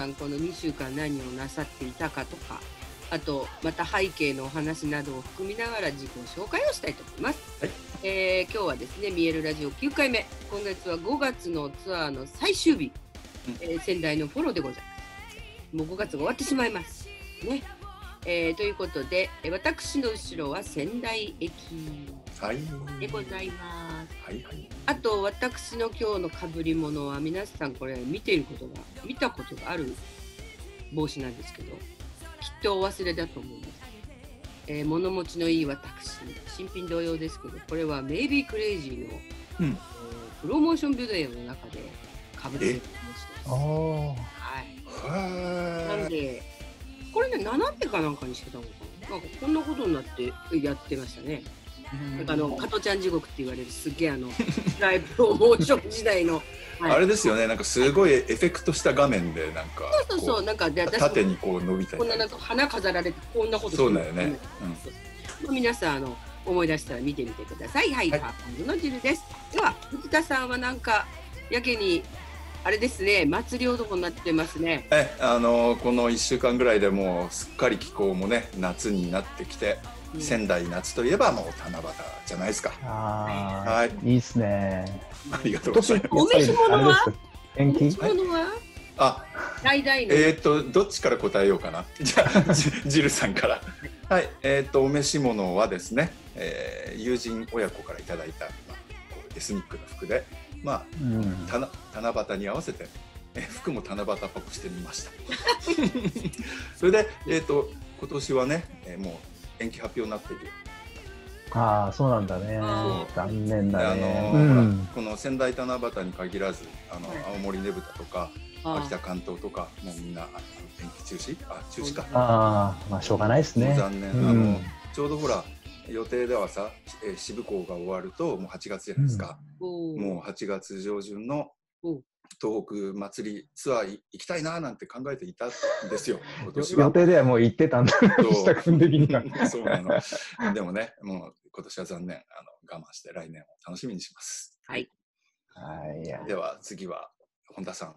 さんこの2週間何をなさっていたかとか、あとまた背景のお話などを含みながら自己紹介をしたいと思います。はいえー今日はですね、見えるラジオ9回目。今月は5月のツアーの最終日、うんえー仙台のフォローでございます。もう5月が終わってしまいます。ね。えーということで、えー私の後ろは仙台駅はい。でございます。はいはい。あと私の今日のかぶり物は皆さんこれ見ていることが見たことがある帽子なんですけどきっとお忘れだと思います、えー物持ちのいい私新品同様ですけどこれはメイビークレイジーの、うんえープロモーションビデオの中でかぶってる帽子ですあはいなこれね斜めかなんかにしてたのかな。なんかこんなことになってやってましたね。なんかあの加トちゃん地獄って言われるすっげえあの ライブプロモーション時代の、はい。あれですよね。なんかすごいエフェクトした画面でなんかそうそうそう。なんかで縦にこう伸びたり。こんななんか花飾られてこんなことそうだよね。うん。皆さんあの思い出したら見てみてください。はい、はい。パーポンズのジルです。では藤田さんはなんかやけにあれですね祭り男になってますね。えあのこの1週間ぐらいでもうすっかり気候もね夏になってきて、うん。仙台夏といえばもう七夕じゃないですか。ああはい。いいっすね。ありがとうございます。お召し物は？あ大えっ、とどっちから答えようかな？じゃあジジルさんから。はい。えっ、とお召し物はですね、えー友人親子からいただいた、エスニックな服でまあうん。七七夕に合わせてえ服も七夕っぽくしてみました それで、えー、と今年はね、えーもう延期発表になっているああ、そうなんだねあ。残念であのだね。ーうん。この仙台七夕に限らずあの、はい青森ねぶたとかあ秋田関東とかもうみんなあ延期中止？あ中止かああ、まあしょうがないですね。残念、うんあのちょうどほら予定ではさ、えー渋港が終わるともう8月じゃないですか、おーもう8月上旬のお東北祭りツアーい行きたいななんて考えていたんですよ 今年予は。定ではもう行ってたんだ。下君的には。そうなの。でもね、もう今年は残念、あの我慢して来年を楽しみにします。はい。はい。では次は本田さん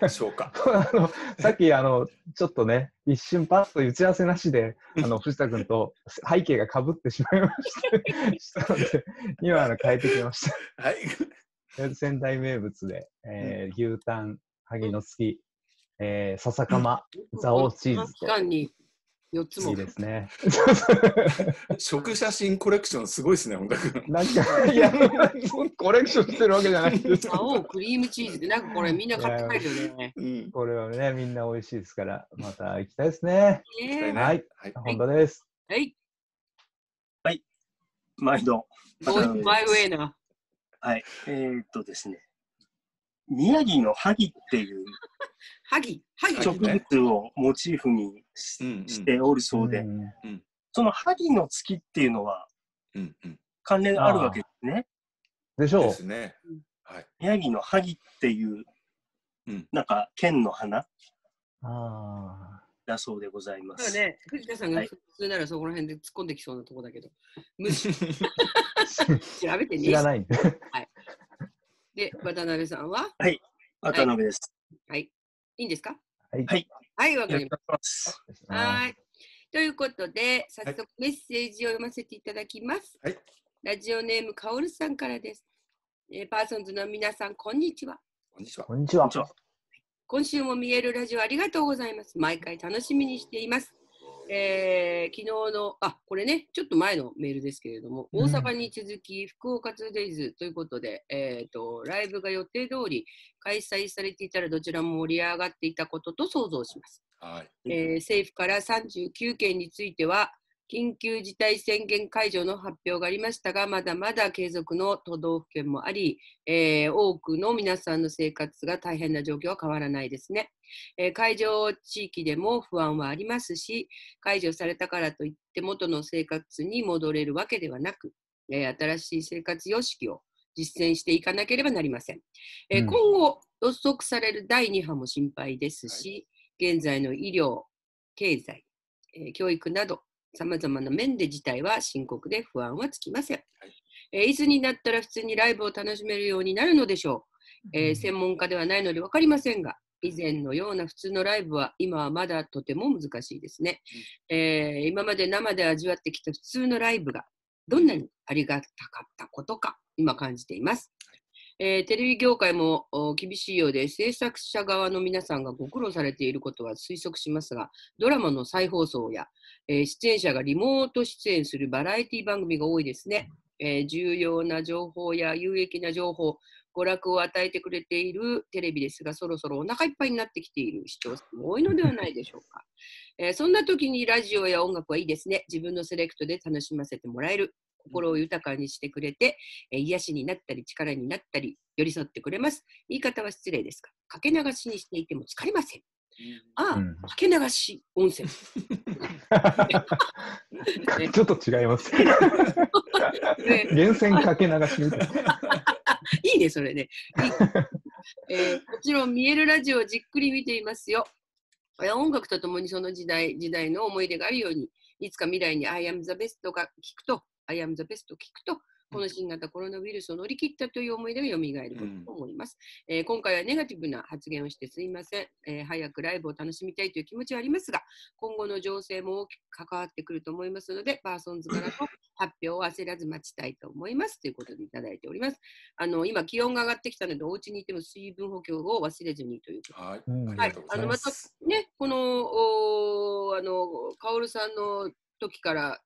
でしょうか。あのさっきあのちょっとね一瞬パッと打ち合わせなしであの 藤田君と背景がかぶってしまいましてしたので今あの変えてきました。はい。え仙台名物で、えー牛タン萩の月、えー、笹かま蔵王チーズ期間に4つもといいですね 食写真コレクションすごいですね、本田君。なんかいやコレクションしてるわけじゃないんです青クリームチーズでなんかこれみんな買って帰るよね。うん。これはねみんな美味しいですからまた行きたいですねねはいはい。本田ですはい。毎度。ボーイマイウェイな。はい。えーっとですね。宮城の萩っていうハギ。ハギ。植物をモチーフにし,、うんうんておるそうで、んその萩の月っていうのはうんうん。関連あるわけですね。でしょうですね。はい。宮城の萩っていう、うんなんか県の花あだそうでございます。だからね、藤田さんがはい普通ならそこら辺で突っ込んできそうなとこだけど、無視 調べてあ、ね知らないんで。で、渡辺さんは？渡辺です。はい。いいんですか？はい。はいはい、わかります。はい。ということで、早速メッセージを読ませていただきます。はいラジオネーム、かおるさんからです。えーパーソンズの皆さん。こんにちは。こんにちは。こんにちは今週も見えるラジオありがとうございます。毎回楽しみにしています。えー昨日の、あ、これね、ちょっと前のメールですけれども、うん大阪に続き、福岡 2days ということで、えーと、ライブが予定通り開催されていたらどちらも盛り上がっていたことと想像します。はい。えー政府から39件については、緊急事態宣言解除の発表がありましたが、まだまだ継続の都道府県もあり、えー多くの皆さんの生活が大変な状況は変わらないですね。えー解除地域でも不安はありますし、解除されたからといって元の生活に戻れるわけではなく、えー新しい生活様式を実践していかなければなりません。えーうん今後、予測される第2波も心配ですし、現在の医療、経済、えー教育など、さまざまな面で事態は深刻で不安はつきません。えーいつになったら普通にライブを楽しめるようになるのでしょう。えー専門家ではないので分かりませんが、以前のような普通のライブは今はまだとても難しいですね。えー今まで生で味わってきた普通のライブがどんなにありがたかったことか今感じています。えーテレビ業界もお厳しいようで制作者側の皆さんがご苦労されていることは推測しますがドラマの再放送や、えー出演者がリモート出演するバラエティ番組が多いですね。えー重要な情報や有益な情報娯楽を与えてくれているテレビですが、そろそろお腹いっぱいになってきている視聴者も多いのではないでしょうか。えーそんな時にラジオや音楽はいいですね。自分のセレクトで楽しませてもらえる。心を豊かにしてくれて、えー癒しになったり力になったり寄り添ってくれます。言い方は失礼ですが、かけ流しにしていても疲れません。ああ、うんかけ流し温泉。ちょっと違います。ね源泉かけ流しみたいな。いいね、それね。いいえーもちろん、見えるラジオをじっくり見ていますよ。えー音楽とともにその時代、時代の思い出があるように、いつか未来に I am the best が聞くと、I am the best を聞くと、この新型コロナウイルスを乗り切ったという思い出が蘇ることと思います、えー今回はネガティブな発言をしてすいません、えー早くライブを楽しみたいという気持ちはありますが、今後の情勢も大きく関わってくると思いますので、パーソンズからの発表を焦らず待ちたいと思いますということでいただいております。あの今、気温が上がってきたので、お家にいても水分補給を忘れずにということはい、うん。ありがとうございます。ね、この、おーあの、カオルさんの時から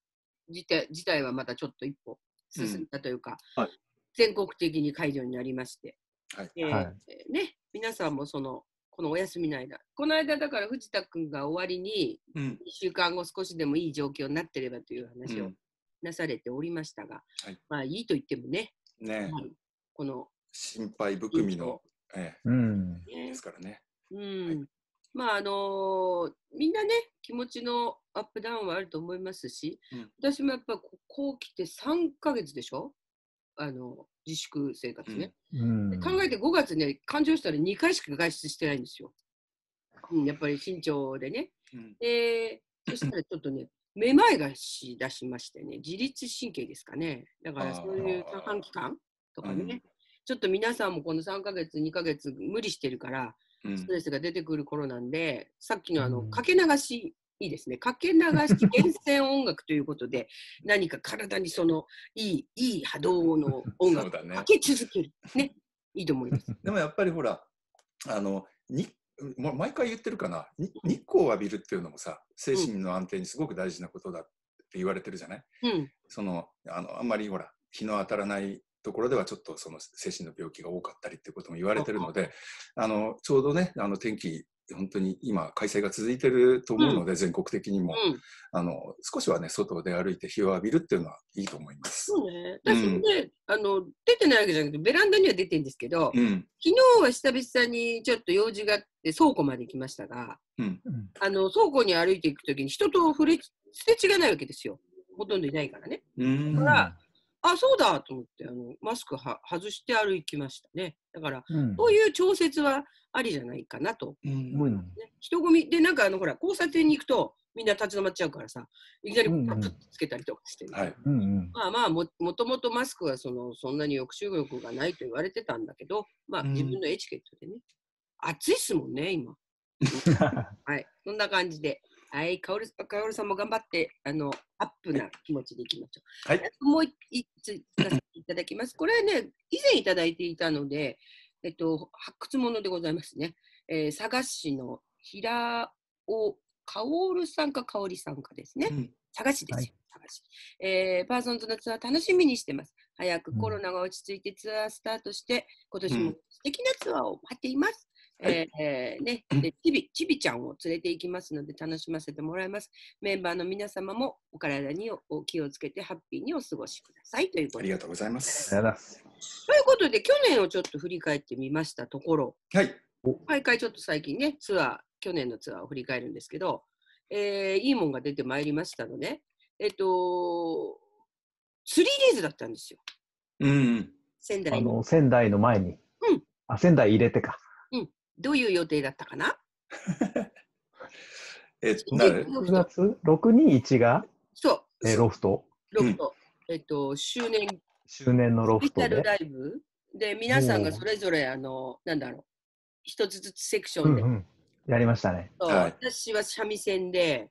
事態事態はまたちょっと一歩進んだというか、はい。全国的に解除になりまして、はい。えーはい。ね、皆さんもその、このお休みの間、この間だから藤田君が終わりに、うん、1週間後少しでもいい状況になってればというう話をん、なされておりましたが、はい。まあいいと言ってもね、ね。はい。この、心配含みの、えうん。ですからね。うん、まああのーみんなね気持ちのアップダウンはあると思いますし、うん。私もやっぱここう来て3ヶ月でしょ？あの自粛生活ね、うん。考えて5月ね感情したら2回しか外出してないんですよ、うん、やっぱり慎重でね。うん、でそしたらちょっとねめまいがしだしましてね自律神経ですかね。だからそういうあー短期間とかね、うん。ちょっと皆さんもこの3ヶ月2ヶ月無理してるからうん。ストレスが出てくる頃なんで、さっきのあの、うん。かけ流し、いいですね。かけ流し源泉音楽ということで、何か体にそのいい、いい波動の 音楽をかけ続ける。ね。いいと思います。でもやっぱりほら、あの、に、もう毎回言ってるかな、に日光を浴びるっていうのもさ、精神の安定にすごく大事なことだって言われてるじゃない？うん。その、あの、あんまりほら、日の当たらないところではちょっとその精神の病気が多かったりっていうことも言われてるので、あの、ちょうどね、あの天気、本当に今開催が続いてると思うので、全国的にも、うん。あの、少しはね、外で歩いて日を浴びるっていうのはいいと思います。そうね。あの、出てないわけじゃなくて、ベランダには出てるんですけど、うん。昨日は久々にちょっと用事があって倉庫まで行きましたが、うん。うんあの、倉庫に歩いていくときに人と触れ、すれ違いないわけですよ。ほとんどいないからね。うん。らあ、そうだと思って、あの、マスクは外して歩きましたね。だから、うんこういう調節はありじゃないかなと。うんうんね、人混みで、なんかあの、ほら、交差点に行くと、みんな立ち止まっちゃうからさ、いきなりうんうんパッとつけたりとかして、はい。うんうんまあまあも、もともとマスクはそのそんなに抑止力がないと言われてたんだけど、まあうん自分のエチケットでね。暑いっすもんね、今。はい。そんな感じで。はい。かおるかおるさんも頑張って、あの、アップな気持ちでいきましょう。はい。もう一つ聞かせていただきます。これはね、以前いただいていたので、えっと、発掘物でございますね。えー佐賀市の平尾かおるさんかかおりさんかですね。うん佐賀市ですよ、はい佐賀市。えーパーソンズのツアー楽しみにしてます。早くうんコロナが落ち着いてツアースタートして、今年もうん素敵なツアーを待っています。はいえーえーね、でちびちびちゃんを連れて行きますので楽しませてもらいます。メンバーの皆様もお体におお気をつけてハッピーにお過ごしくださいということでありがとうございます。ということで去年をちょっと振り返ってみましたところはい。毎回ちょっと最近ねツアー去年のツアーを振り返るんですけど、えーいいもんが出てまいりましたので、えっと 3days だったんですようん。仙台のあの、仙台の前に。うんあ、仙台入れてか。どういう予定だったかな？え、新誰宿ロフ6ト月 ?621 が、そう、えーロフト？ロフト。えっと、周年周年のロフトで？ライブ？で、皆さんがそれぞれ、あの、なんだろう、一つずつセクションで、うんうん。やりましたね。はい私は三味線で、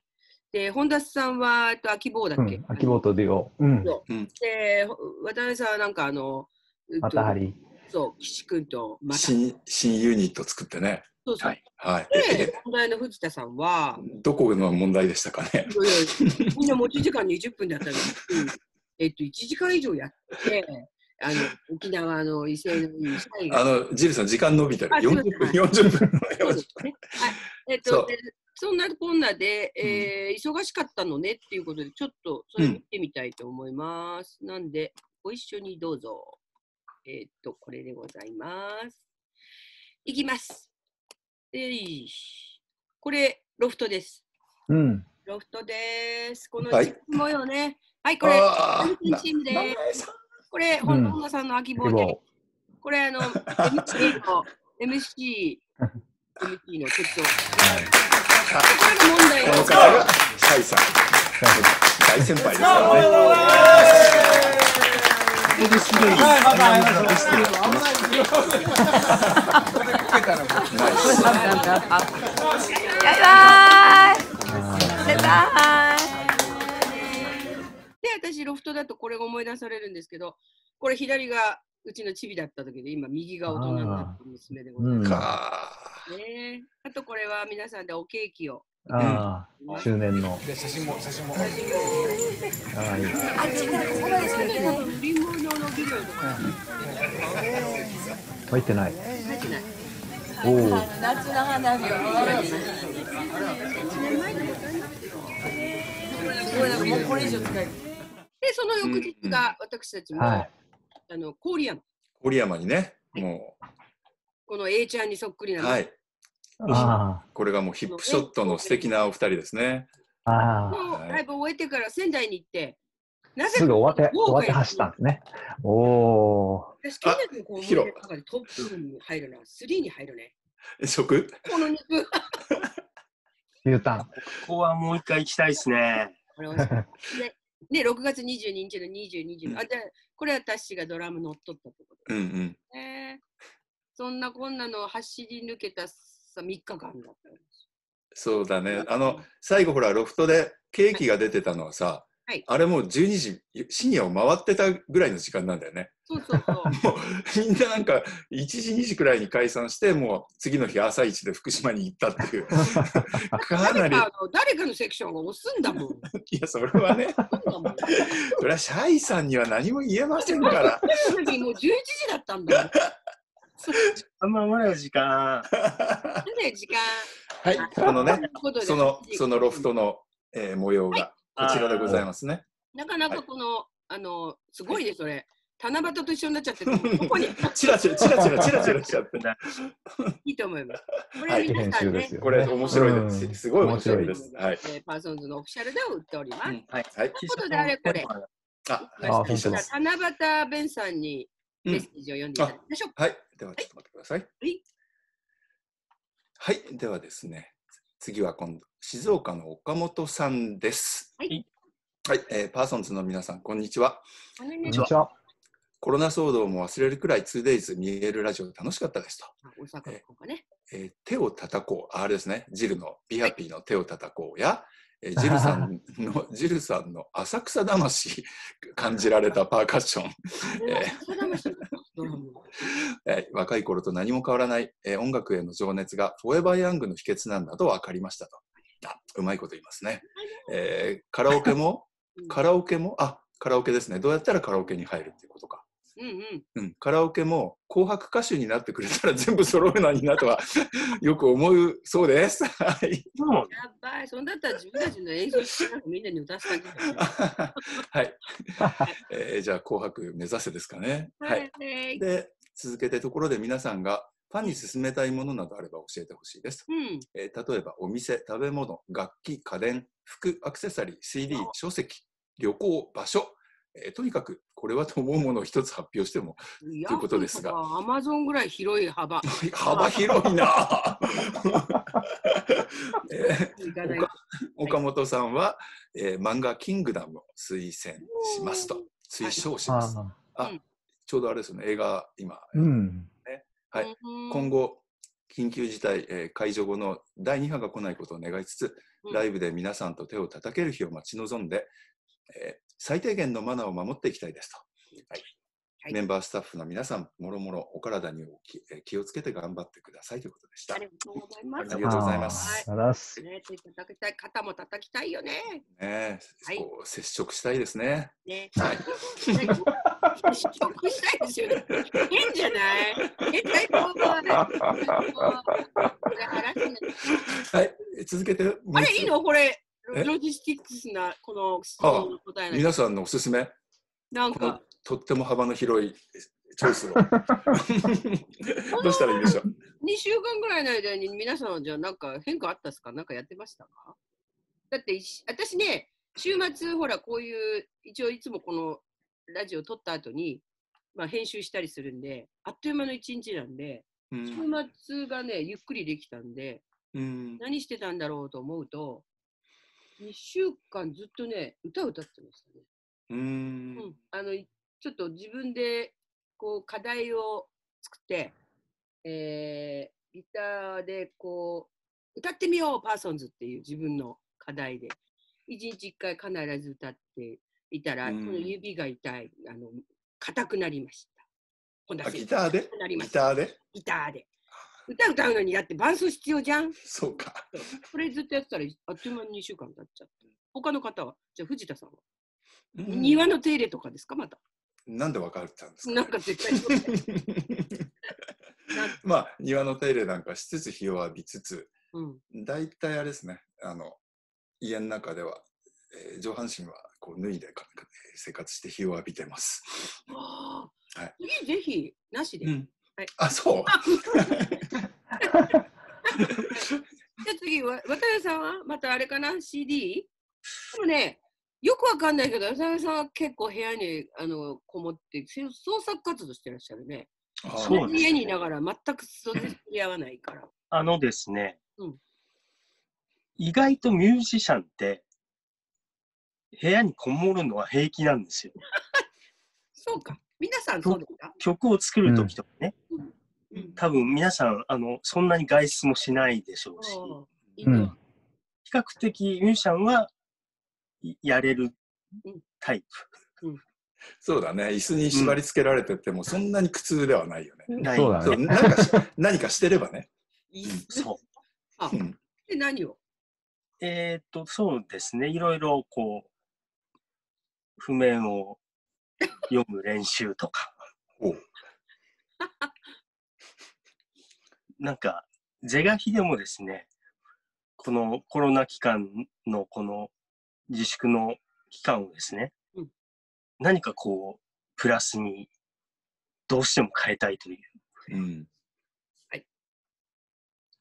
で、本田さんは、えっと、秋坊だっけ、うん。秋ボートデュオ。うん。そうんで、ほ渡辺さんはなんかあの、えっとまたはり。そう、岸君とまた。新、新ユニット作ってね。そうそう。はいはい。で、本題の藤田さんは、どこの問題でしたかね。みんな持ち時間20分だったのに、う んえっと、1時間以上やって、あの沖縄の威勢のいい社員があの、ジルさん、時間伸びてる。あすいま40分、せん40分。そうですね。はい。えっと、でそんなこんなで、えー忙しかったのねっていうことで、ちょっとそれ見てみたいと思います。なんで、ご一緒にどうぞ。えっと、これでございます。いきます。えいこれ、ロフトです。うん。ロフトです。この模様ね。はい、これ、あ三ーチームでなす。これ、うん本田さんの秋棒で、秋ボこれ、あの、MC の、MC、MC のちょっと、これが問題このの方がシャイさん。大先輩ですからね。ここですごい、アナウンサーとして、ナイスバイバイバイバで、私、ロフトだとこれが思い。出されるんですけど、これ左がうちのチビだった時で、今、右が大人になった娘でござい。ます。かね、あと、これは皆さんでおケーキを。ああ、周年の。で写真も写真もかわいい。売り物のビデオとか入ってない。入ってない。おお。夏の花火をすごいなんかもうこれ以上使えるで、その翌日が私たちも、はい。あの郡山、郡山にね、もこの A ちゃんにそっくりなはい。あこれがもうヒップショットの素敵なお二人ですね。あ。あライブを終えてから仙台に行って、なぜすぐ終わって、終わって走ったんですね。おお。私、去年のこうの中でトップに入るな、3に入るね。食？この肉、U ターン。ここはもう一回行きたいですね。ねね、6月22日の22時の、あ、じゃあこれは私がドラム乗っとったってことうんうん。ね。そんなこんなの走り抜けたさ3日間だったんです。そうだね。あの、最後ほら、ロフトでケーキが出てたのはさ、はいあれもう12時、深夜を回ってたぐらいの時間なんだよね。そうそうそう。もうみんななんか1時2時くらいに解散してもう次の日朝一で福島に行ったっていう かなり誰かの誰かのセクションが押すんだもん。押 いやそれはね。それはシャイさんには何も言えませんからもう11時だったんだ。あんままだ時間。なんで時間。はいこのねそのそのロフトの、えー模様がこちらでございますねなかなかこの、あの、すごいね、それ。七夕と一緒になっちゃってて、どこに？チラチラチラチラチラチラしちゃっていいと思います。これはい皆さんね。これ面白いです、うんすごい面白いですはい、えーパーソンズのオフィシャルで売っております。うんはい。はいということであれこれああ T シャ本当だツ七夕弁さんにうんメッセージを読んでいただきましょう。はい。ではちょっと待ってください。はい。はい。ではですね次は今度静岡の岡本さんです。はい。はい、えーパーソンズの皆さんこんにちは。こんにちは。コロナ騒動も忘れるくらい 2days 見えるラジオ楽しかったですと、大阪の方かね。えー手を叩こう。あれですね。ジルのビハピーの手を叩こうや、えージルさんの ジルさんの浅草魂 感じられたパーカッション、えー 若い頃と何も変わらない、えー音楽への情熱がフォーエバーヤングの秘訣なんだと分かりましたと。あうまいこと言いますね、えーカラオケも？うん。カラオケも？あカラオケですね。どうやったらカラオケに入るっていうことかうんうん。うん、カラオケも紅白歌手になってくれたら全部揃うのになとは よく思うそうです。はい。もやばい、そんだったら自分たちの演奏してなくみんなに歌わせてあげる。はい。えーじゃあ紅白目指せですかね。はい。い。で、続けてところで皆さんがファンに勧めたいものなどあれば教えてほしいです。うん。えー例えばお店、食べ物、楽器、家電、服、アクセサリー、CD、書籍、旅行、場所、えーとにかくこれはと思うものを一つ発表してもということですが。アマゾンぐらい広い幅。幅広いな。岡岡本さんは、えー漫画「キングダム」を推薦しますと。推奨します。ああうん。ちょうどあれですよね。映画今、ーうん。はい。うん。今後緊急事態、えー解除後の第2波が来ないことを願いつつ、うん。ライブで皆さんと手を叩ける日を待ち望んで、えー最低限のマナーを守っていきたいですと、はいはいメンバースタッフの皆さんもろもろお体にお気,、をつけて頑張ってくださいということでしたあり。がとうございます。ありがとうございますはい。ね、手叩きたい、肩も叩きたいよね。ねはいこう接触したいですね。ね。はい、接触したいですよね。変じゃない？変態行動 はい、続けてあれ、いいの？これ、えロジスティックスな、この質問の答えな皆さんのおすすめ？なんか、とっても幅の広いチョイスを。どうしたらいいでしょう？2週間ぐらいの間に皆さんはじゃあなんか変化あったっすか？なんかやってましたか？だってし私ね、週末ほらこういう、一応いつもこのラジオ撮った後に、まあ、編集したりするんで、あっという間の一日なんで、うん。週末がね、ゆっくりできたんで、うん。何してたんだろうと思うと、2週間ずっとね、歌を歌ってましたね。ううん。ん、あのいちょっと自分でこう課題を作って、えー、ギターでこう歌ってみようパーソンズっていう自分の課題で。一日一回必ず歌っていたら、うん。この指が痛い。あの硬くなりました。ギターで？ギターで？ギターで歌歌うのにだって伴奏必要じゃん。そうか。これずっとやってたらあっという間に2週間経っちゃって。他の方はじゃあ藤田さんは、うん庭の手入れとかですかまた？なんで分かったんですか？なんか絶対 まあ庭の手入れなんかしつつ日を浴びつつうん大体あれですねあの家の中では、えー上半身はこう脱いでか生活して日を浴びてます。はい次ぜひなしで。じゃはいあそう あ次わ渡辺さんはまたあれかな？CD? でもねよくわかんないけど渡辺さんは結構部屋にあのこもってせ創作活動してらっしゃるね。あそうですね家にいながら全くそれに合わないから。あのですね、うん意外とミュージシャンって、部屋にこもるのは平気なんですよ。そうか。皆さんそうですか、曲を作るときとかね、うん、多分皆さん、あの、そんなに外出もしないでしょうし、うん。な。比較的ミュージシャンはいやれるうん。タイそうだね。椅子に縛り付けられててもそんなに苦痛ではないよね。プ。ない。そうだね。そう。なんかし 何かしてればね。いいそう。あうん。で何を？えーっと、そうですね。いろいろこう、譜面を読む練習とか。なんか、是が非でもですね、このコロナ期間のこの自粛の期間をですね、うん何かこう、プラスにどうしても変えたいという、うん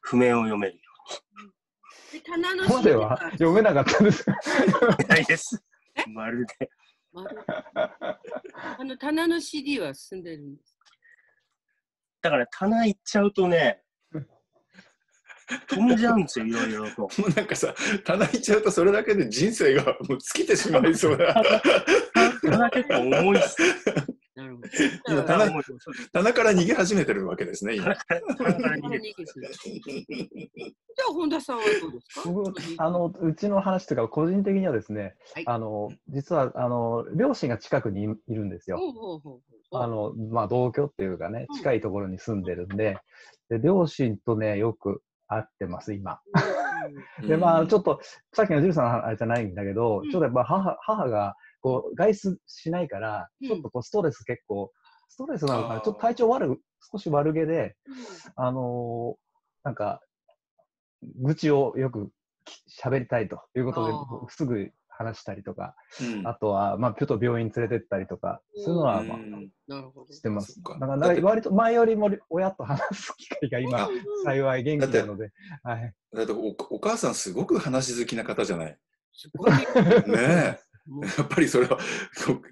譜面を読めるよで棚のここまでは読めなかったです。う にないです。まるで。あの棚の CD は進んでるんですか？だから棚行っちゃうとね、飛んじゃうんですよ、いろいろと。もうなんかさ棚いっちゃうとそれだけで人生がもう尽きてしまいそうだ。棚結構重いっす。今だから。棚棚から逃げ始めてるわけですね今。棚から逃げて じゃあ本田さんはどうですか？僕あのうちの話というか個人的にはですね、はい。あの実はあの両親が近くにいいるんですよ。ほうほうほうほう。あのまあ、同居っていうかねうん。近いところに住んでるんでで両親とねよく会ってます今。でまあちょっとさっきのジルさんのあれじゃないんだけど、うん。ちょっとやっぱ母母がこう外出しないから、うん。ちょっとこうストレス結構ストレスなのかな？ちょっと体調悪少し悪げでうん。あのーなんか愚痴をよくき喋りたいということですぐ話したりとかうん。あとはまあちょっと病院連れてったりとかそういうのはまあうんなるほど。してます。だから割と前よりも親と話す機会が今うん。幸い元気なので、はい、だっておお母さんすごく話好きな方じゃない？ねもうやっぱりそれは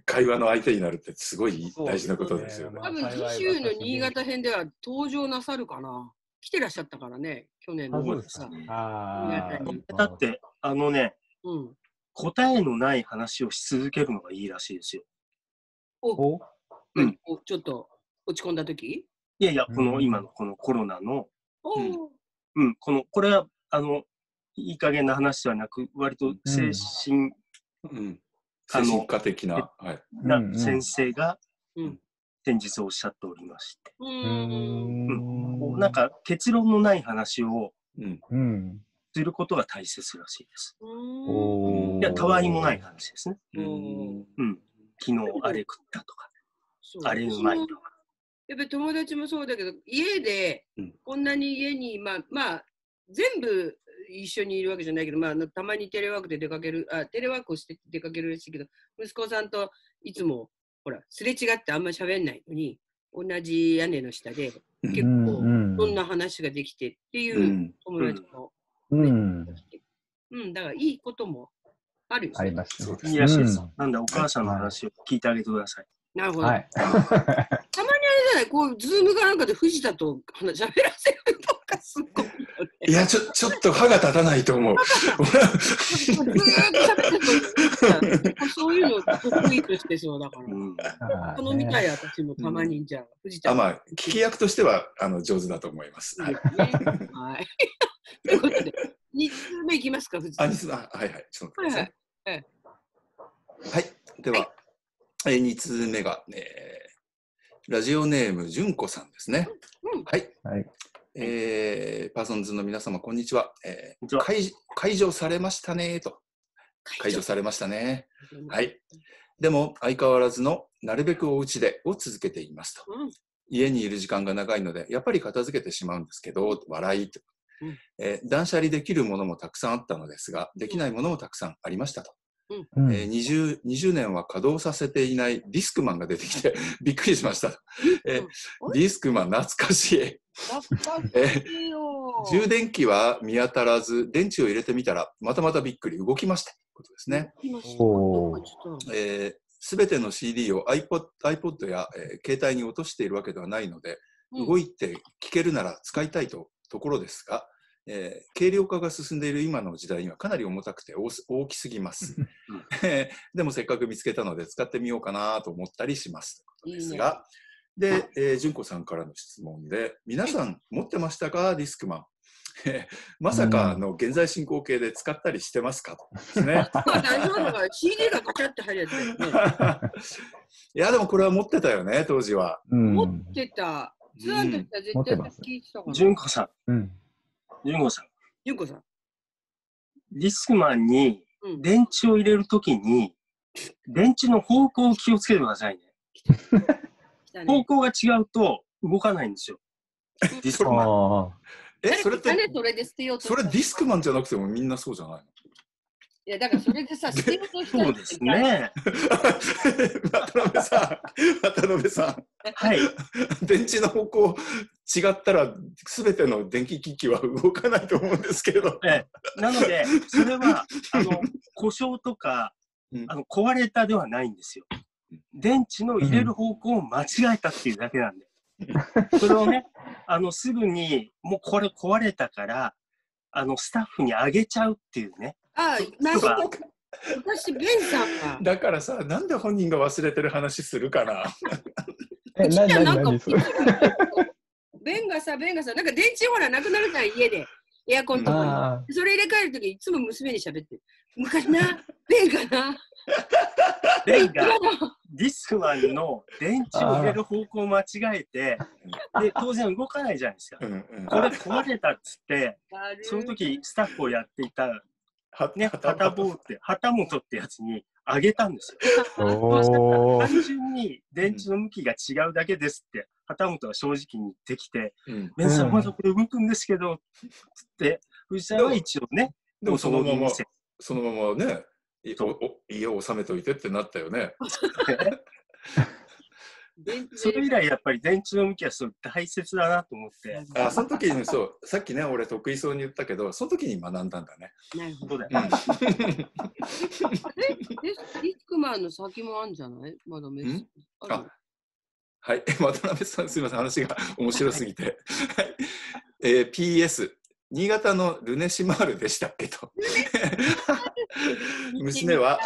会話の相手になるってすごい大事なことですよね。多分次週の新潟編では登場なさるかな。来てらっしゃったからね、去年の。あそうですさ。あ新潟にー。だって、あのね、うん。答えのない話をし続けるのがいいらしいですよ。お、お。うん。おちょっと落ち込んだ時？いやいや、このうん今のこのコロナの、おうん。ーうん、この、これは、あの、いい加減な話ではなく、割と精神うん、あの精神科的な、はい、な先生がうん。先日おっしゃっておりまして、うん。ん。なんか結論のない話をうん、うんすることが大切らしいです。いや、たわいもない話ですね。うん。うん。昨日あれ食ったとか、そうあれうまいとか。やっぱり友達もそうだけど、家でうん、こんなに家に、まあ、まあ、全部一緒にいるわけじゃないけど、まああの、たまにテレワークで出かける、あ、テレワークをして出かけるらしいけど、息子さんといつも、ほら、すれ違ってあんま喋んないのに、同じ屋根の下で、結うん。構、うん。そんな話ができてっていううん。友達も、うん。うん、だからいいこともあるよ、ありましたね。そうですいいらしいですうん。なんでお母さんの話を聞いてあげてください。なるほど。はい。じゃない？こう、ズームかなんかで藤田と話喋らせるとかすごい。いやちょちょっと歯が立たないと思う。ずーっと喋ってると、そういうの得意としてそうだから。うん。頼みたい私もたまにじゃあ、藤田あまあ聞き役としてはあの上手だと思います。はい。はい。ということで、2つ目いきますか、藤田。あ、にすあはいはい、ちょっと待ってください。はいはい、では、えー、2通目が、えーラジオネーム、じゅんこさんですね。うんはい、はいえーパーソンズの皆様、こんにちは。えこんにちはー解解除されましたねと。解除されましたね。はい。でも、相変わらずの、なるべくお家でを続けていますと。うん家にいる時間が長いので、やっぱり片付けてしまうんですけど、笑いと、うんえー断捨離できるものもたくさんあったのですが、できないものもたくさんありましたと。うん。えー 20, 20年は稼働させていないディスクマンが出てきて びっくりしました。えーディスクマン懐かしい。えー充電器は見当たらず、電池を入れてみたら、またまたびっくり、動きました。という。こと。ですね。す、べ、ての CD を iPod, iPod や、えー携帯に落としているわけではないので、動いて聴けるなら使いたいとところですが、えー軽量化が進んでいる今の時代にはかなり重たくて大す大きすぎます。えー でもせっかく見つけたので使ってみようかなと思ったりします。ということですが、で、えー、純子さんからの質問で、皆さん持ってましたか、ディスクマン？え ーまさかの現在進行形で使ったりしてますか？とですね。まあ大丈夫だから CD がガチャって入るやつだよね。いや、でもこれは持ってたよね、当時は。うん持ってた。ツアーの時は絶対聞いてたから。純子さん、うん純子さん、ゆうこさん。ディスクマンにうん電池を入れるときに、電池の方向を気をつけてくださいね。ね方向が違うと動かないんですよ。ディスクマン。あえ、それって、誰それで捨てようとそれディスクマンじゃなくてもみんなそうじゃないいや、だからそれでさ、捨てようとしたそうです。ね。の 渡辺さん、渡辺さん、はい。電池の方向違ったら、すべての電気機器は動かないと思うんですけど。ええなので、それは、あの、故障とか、うんあの、壊れたではないんですよ。電池の入れる方向を間違えたっていうだけなんで。それをね、あの、すぐに、もうこれ壊れたから、あの、スタッフにあげちゃうっていうね。ああ、なんとかか、昔、ベンさんが、だからさ、なんで本人が忘れてる話するかな。ーえ、なんにそれ？ベンがさ、ベンがさ、なんか電池ほらなくなるじゃん、家で。エアコンとかあに。それ入れ替えるとき、いつも娘に喋ってる。昔な、ベンがな、レイがディスクマンの電池を入れる方向を間違えて、で、当然動かないじゃないですか。うんうん。これ壊れたっつって、その時スタッフをやっていた、はね、旗坊って、旗本ってやつにあげたんですよ。単純に電池の向きが違うだけですって、旗本は正直に言ってきて、うんベンさん、まだこれ動くんですけど、つって、藤さんは一応ね、でもそのままそのままね、いそうおお家を収めといてってなったよね。それ以来やっぱり電池の向きはすごい大切だなと思って、あその時にそう、さっきね、俺得意そうに言ったけど、その時に学んだんだね。なるほど。だようん。えディスディマンの先もあるんじゃない？まだ。あはい、渡辺さん、すみません、話が面白すぎて。はい。えー PS、新潟のルネシマールでしたっけと。娘は、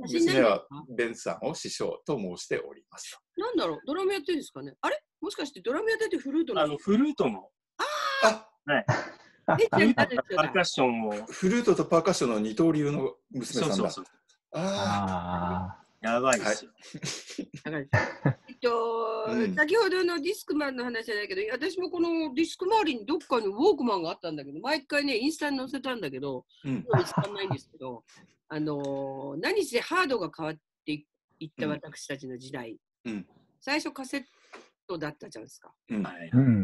娘はベンさんを師匠と申しております。と。なんだろう？ドラムやってるんですかね？あれ？もしかしてドラムやっててフルートの？あの、フルートの、ああ誰ですかパーカッションを、フルートとパーカッションの二刀流の娘さんだ。そうそうそう。ああやばいですよ。だからえっと、うん。先ほどのディスクマンの話じゃないけど、私もこのディスク周りにどっかにウォークマンがあったんだけど、毎回ね、インスタに載せたんだけど、あ、うん、今見つかんないんですけど、あのー何せハードが変わっていった私たちの時代、うん。最初カセットだったじゃないですか。うん、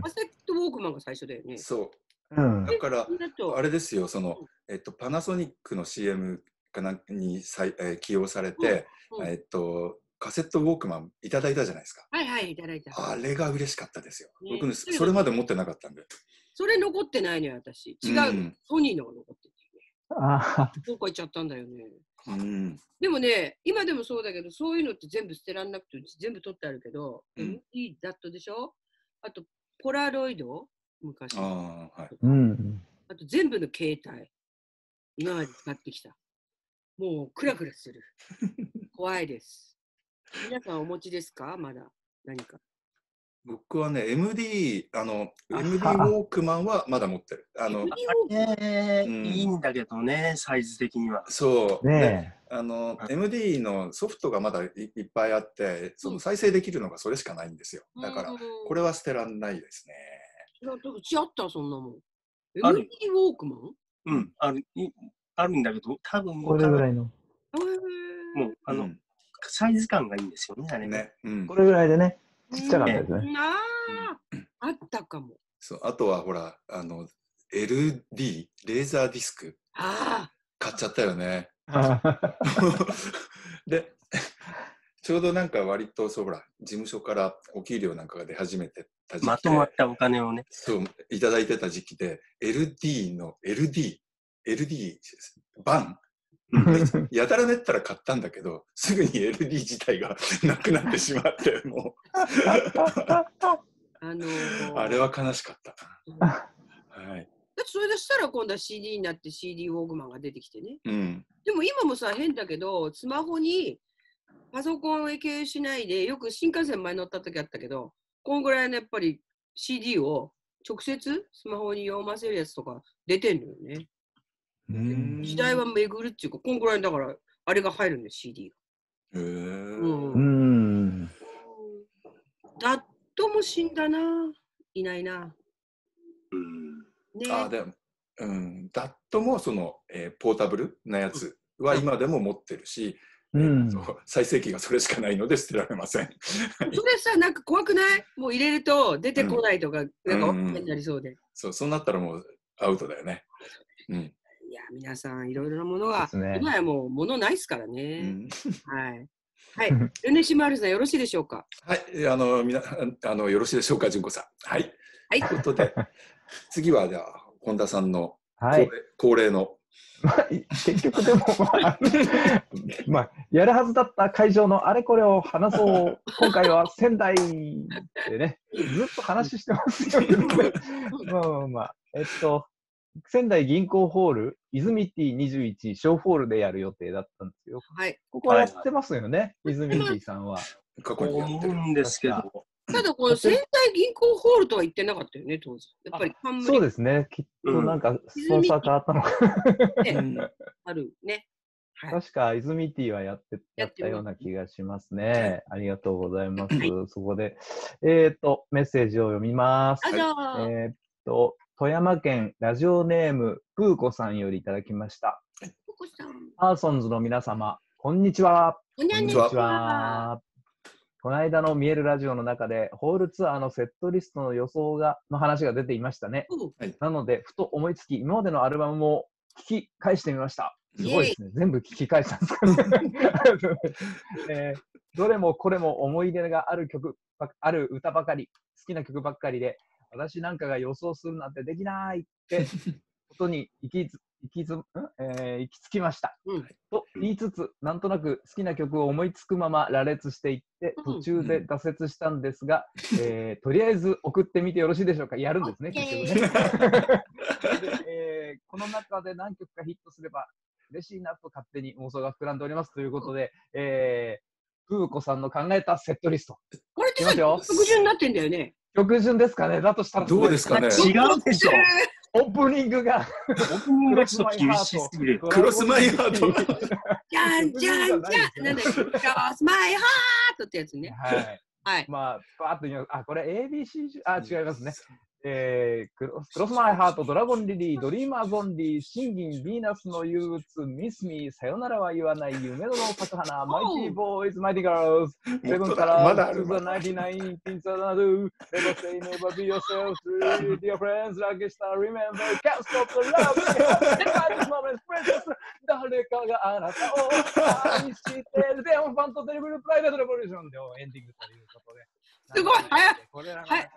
カセットウォークマンが最初だよね。そう。うん。だから、あれですよ、その、えっと、パナソニックの CM かなんにさい、えー起用されて、うん。うん。えっと、カセットウォークマンいただいたじゃないですか。はいはい、いただいた。あれが嬉しかったですよ。ね僕ね、それまで持ってなかったんで。それ残ってないのよ、私。違う、うんソニーのが残ってて、あどっか行っちゃったんだよね。うん。でもね、今でもそうだけど、そういうのって全部捨てらんなくて、うち全部取ってあるけど、うん MD だとでしょ？あと、ポラロイド昔。あああ、はい。うん。と、全部の携帯。今まで使ってきた。もう、クラクラする。怖いです。皆さんお持ちですか？まだ何か。僕はね、MD、あの、あ MD ウォークマンはまだ持ってる。あの、MD えうんいいんだけどね、サイズ的には。そう。でねあのう、ん MD のソフトがまだいいっぱいあって、その再生できるのがそれしかないんですよ。だから、これは。は捨てらんないですね。うちあった、そんなもん。MD ウォークマン？うん、ある、いあるんだけど、多分え。これぐらいの。もう、あの、うんサイズ感がいいんですよね、あれ。ね。うんこ。れぐらいでね、ちっちゃかったですね。ああ、あったかも。そうあとはほら、あの、LD、レーザーディスク、ああ、買っちゃったよね。で、ちょうどなんか割とそうほら、事務所からお給料なんかが出始めてた時期でまとまったお金をね。そう、いただいてた時期で、LD の LD、LD 版 やたらめったら買ったんだけど、すぐに LD 自体がなくなってしまって、も あのう、ー、あれは悲しかったな。はい。だってそれでしたら今度は CD になって CD ウォークマンが出てきてね。うん。でも今もさ、変だけど、スマホにパソコンを経由しないで、よく新幹線前乗った時あったけど、こんぐらいのやっぱり CD を直接スマホに読ませるやつとか出てんのよね。うん時代は巡るっていうか、こんぐらいだから、あれが入るんだよ、CD が。へーうんうん。ダットも死んだな。いないな。うん。ねあ、でも、うん、ダットもその、えーポータブルなやつは今でも持ってるし、うん最盛期がそれしかないので捨てられません。それさ、なんか怖くない？もう入れると出てこないとか、なんかうん大変になりそうで。そう、そうなったらもうアウトだよね。うん。いや、皆さん、いろいろなものが、ね今やもう物ないですからうね。んはい。はい。ルネシマールさん、よろしいでしょうか？はい、あの、みな、あの、よろしいでしょうか、純子さん。はい。はいということで、次は、じゃあ、本田さんのはい。恒例,、恒例の、まあ、結局でも、まあ、まあ、やるはずだった会場のあれこれを話そう。今回は仙台でね、ずっと話してますよね。まあまあまあ、えっと、仙台銀行ホール、泉ティ21小ホールでやる予定だったんですよ。はい。ここはやってますよね、泉ティさんは。過去にやってる。思うんですけ確ど、ただ、この仙台銀行ホールとは言ってなかったよね、当時。やっぱり冠そうですね、きっとなんかスポンサー変わったのか。ね あるね。はい。確か、イズミティはやって、ややったような気がしますね。ありがとうございます。はいそこで、えっ、と、メッセージを読みます。あ、じゃあ、えっと、富山県ラジオネーム、プーコさんよりいただきました。ココさん。パーソンズの皆様、こんにちは。こんにちは。この間の見えるラジオの中で、ホールツアーのセットリストの予想が、の話が出ていましたね。うんなので、ふと思いつき、今までのアルバムを聞き返してみました。すごいですね。全部聞き返したんですかね。えーどれもこれも思い出がある曲ば、ある歌ばかり、好きな曲ばっかりで、私なんかが予想するなんてできないって ことに行きつ行きつ、ん？えー行き着きました。うんと言いつつ、なんとなく好きな曲を思いつくまま羅列していって、うん途中で挫折したんですが、えーとりあえず送ってみてよろしいでしょうか。やるんですね、結局ね。でえーこの中で何曲かヒットすれば嬉しいなと勝手に妄想が膨らんでおりますということで、えー、プーコさんの考えたセットリスト。これってさ、曲順になってんだよね。曲順ですかね？だとしたらどうですかね？違うでしょ。オープニングがオープニングがちょっと厳しすぎる。クロスマイハートじゃんじゃんじゃん。なんだクロスマイハートってやつね。はい。はい。まあ、バーッと言います。あ、これ ABC あ、違いますね。えー、クロクロスマイハート、ドラゴンリリー、ドリーマーゾンリー、シンギン、ヴィーナスの憂鬱、ミスミー、さよならは言わない、夢の咲く花、マイティーボーイズ、マイティーガールズ、セブンかまら、だある to the 99, things are not do, never say never be yourself, dear friends, like star, remember, can't stop the love, never this moment, precious, 誰かがあなたを愛してる、でもファンとテレビルプライベートレボリューションでエンディングということで。すごい早い。これなかなか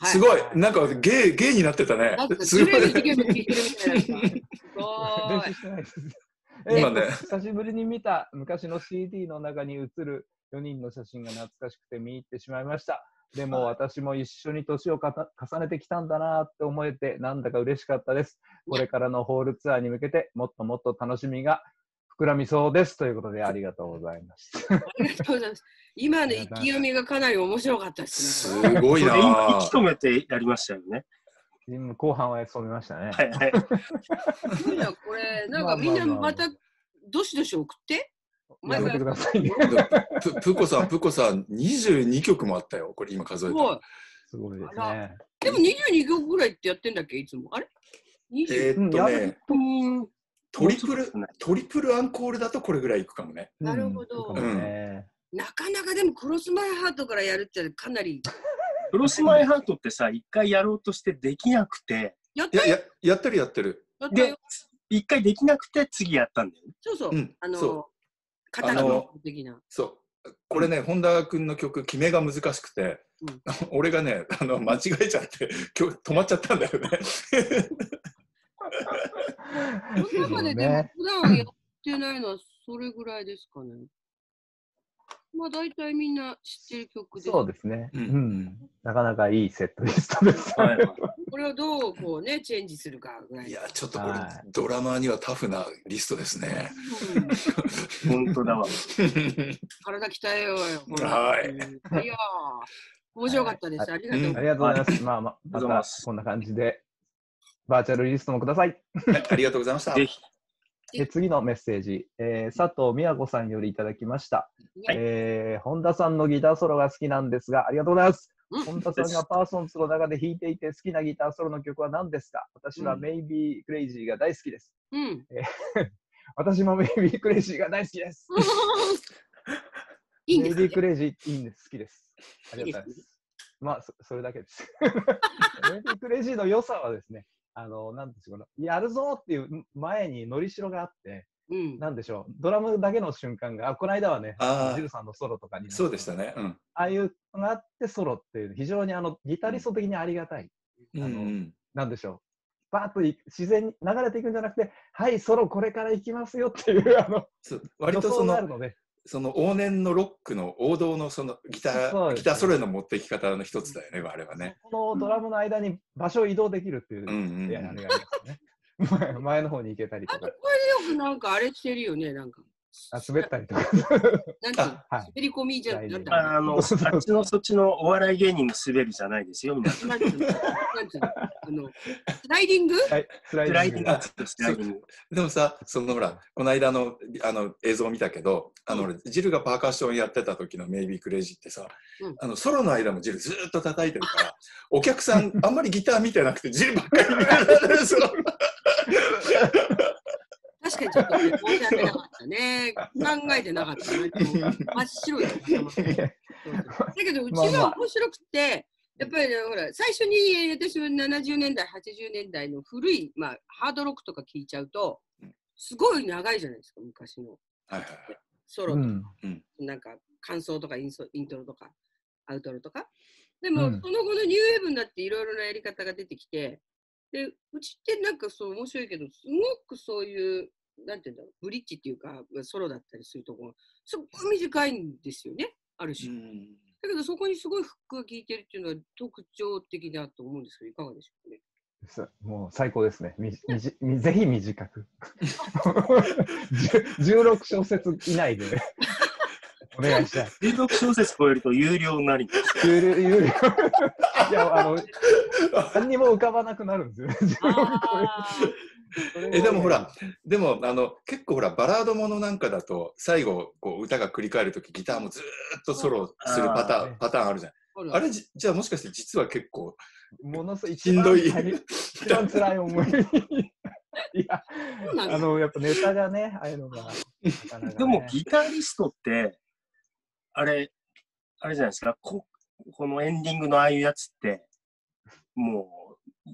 はいすごい。なんかゲイ、ゲイになってたね。すごい。今ねえー久しぶりに見た昔の CD の中に映る4人の写真が懐かしくて見入ってしまいました。でも私も一緒に年をかた重ねてきたんだなって思えてなんだか嬉しかったです。これからのホールツアーに向けてもっともっと楽しみが膨らみそうですということでありがとうございました。ありがとうございます。今の意気込みがかなり面白かったですすね。ごいな息止めてやりましたよね。今後半は染めましたね。はいはい。これ、なんかみんなまた、どしどし送って？やめてくださいね。ププコさん、プコさん、22曲もあったよ。これ今数えたらすごい。。すごいですあね。でも22曲ぐらいってやってんだっけ、いつも。あれ ?20 えーっとうんね、うんトリプルトリプルアンコールだとこれぐらいいくかもね。なるほどなかなかでもクロスマイハートからやるってかなり。クロスマイハートってさ、一回やろうとしてできなくて、いや、やったよややってるやってる。で一回できなくて次やったんだよね。そうそう。うんあのそ、肩の的な。そう。これね、本田君の曲、決めが難しくて、うん 俺がね、あの間違えちゃって、今日止まっちゃったんだよね。その中ででもね普段やってないのはそれぐらいですかね。まあ大体みんな知ってる曲で。そうですね、ううんん。なかなかいいセットリストです。これをどうこうね、チェンジするかぐらい。いや、ちょっとこれは、ドラマーにはタフなリストですね。うん本当だわ。体鍛えようよ。はいうんいやー、面白かったです。ありがとうございありがとうございます。まあまあ、またこんな感じで、バーチャルリストもください。はいありがとうございました。ぜひ。え次のメッセージ、えー佐藤美和子さんよりいただきました、はいえー本田さんのギターソロが好きなんですが、ありがとうございます。うん本田さんがパーソンズの中で弾いていて好きなギターソロの曲は何ですか？私はうん Maybe Crazy が大好きです。うん。私も Maybe Crazy が大好きです。いいんです Maybe ね。Crazy いいんです。好きです。ありがとうございます。まあそ、それだけです。Maybe Crazy の良さはですね、あの、なんでしょうか、やるぞっていう前にのりしろがあって、うん。なんでしょう、ドラムだけの瞬間が、あこの間はね、ジルさんのソロとかにそうでしたね。うん。ああいうのがあってソロっていう、非常にあのギタリスト的にありがたい。うんあのうんなんでしょう。バーッとい自然に流れていくんじゃなくて、はい、ソロこれから行きますよっていう、あの、割とそのその往年のロックの王道のそのギター、そうですギターソロへの持っていき方の一つだよね、あれはね。このドラムの間に場所を移動できるっていう。前前の方に行けたりあと、とかこ、れでよくなんかあれしてるよね、なんか。あ滑ったりとか。なんていうのあはい滑り込みじゃなんだあの、あっちのそっちのお笑い芸人の滑りじゃないですよ、皆さん。なんていなんていうのあの、スライディングはい、スライディングあスライディング。でもさ、そのほら、この間のあの映像を見たけど、あの、ジルがパーカッションやってた時のメイビークレイジーってさ、うんあのソロの間もジルずーっと叩いてるから、お客さんあんまりギター見てなくて、ジルばっかり見てるそう確かにちょっとね申し訳なかったね。考えてなかったね。真っ白いだけど、うちは面白くて、やっぱりね、ほら、最初に私は70年代、80年代の古い、まあ、ハードロックとか聞いちゃうとうん、すごい長いじゃないですか、昔の。はいはいはい。ソロとか、うん、なんか感想とかインソイントロとか、アウトロとか。でも、うん。その後のニューウェーブになっていろいろなやり方が出てきて、で、うちってなんかそう面白いけど、すごくそういう、なんていうんだろう、ブリッジっていうか、ソロだったりするところ、すっごい短いんですよね、ある種。だけどそこにすごいフックが効いてるっていうのは特徴的だと思うんですけど、いかがでしょうかね。さもう最高ですね。みみじ みぜひ短く。じゅ16小節以内でお願いしたい。16小節超えると有料になります。有料有料 いや、あの、何にも浮かばなくなるんですよね。えでもほら、でもあの結構ほらバラードものなんかだと最後こう歌が繰り返るときギターもずーっとソロするパタあーーンパターンあるじゃん。あれじじゃあもしかして実は結構ものすごいしんどい一番辛い思い。いや、あの、やっぱネタがね、ああいうのが。なかなかねでもギタリストって、あれ、あれじゃないですか、ここのエンディングのああいうやつって、もう、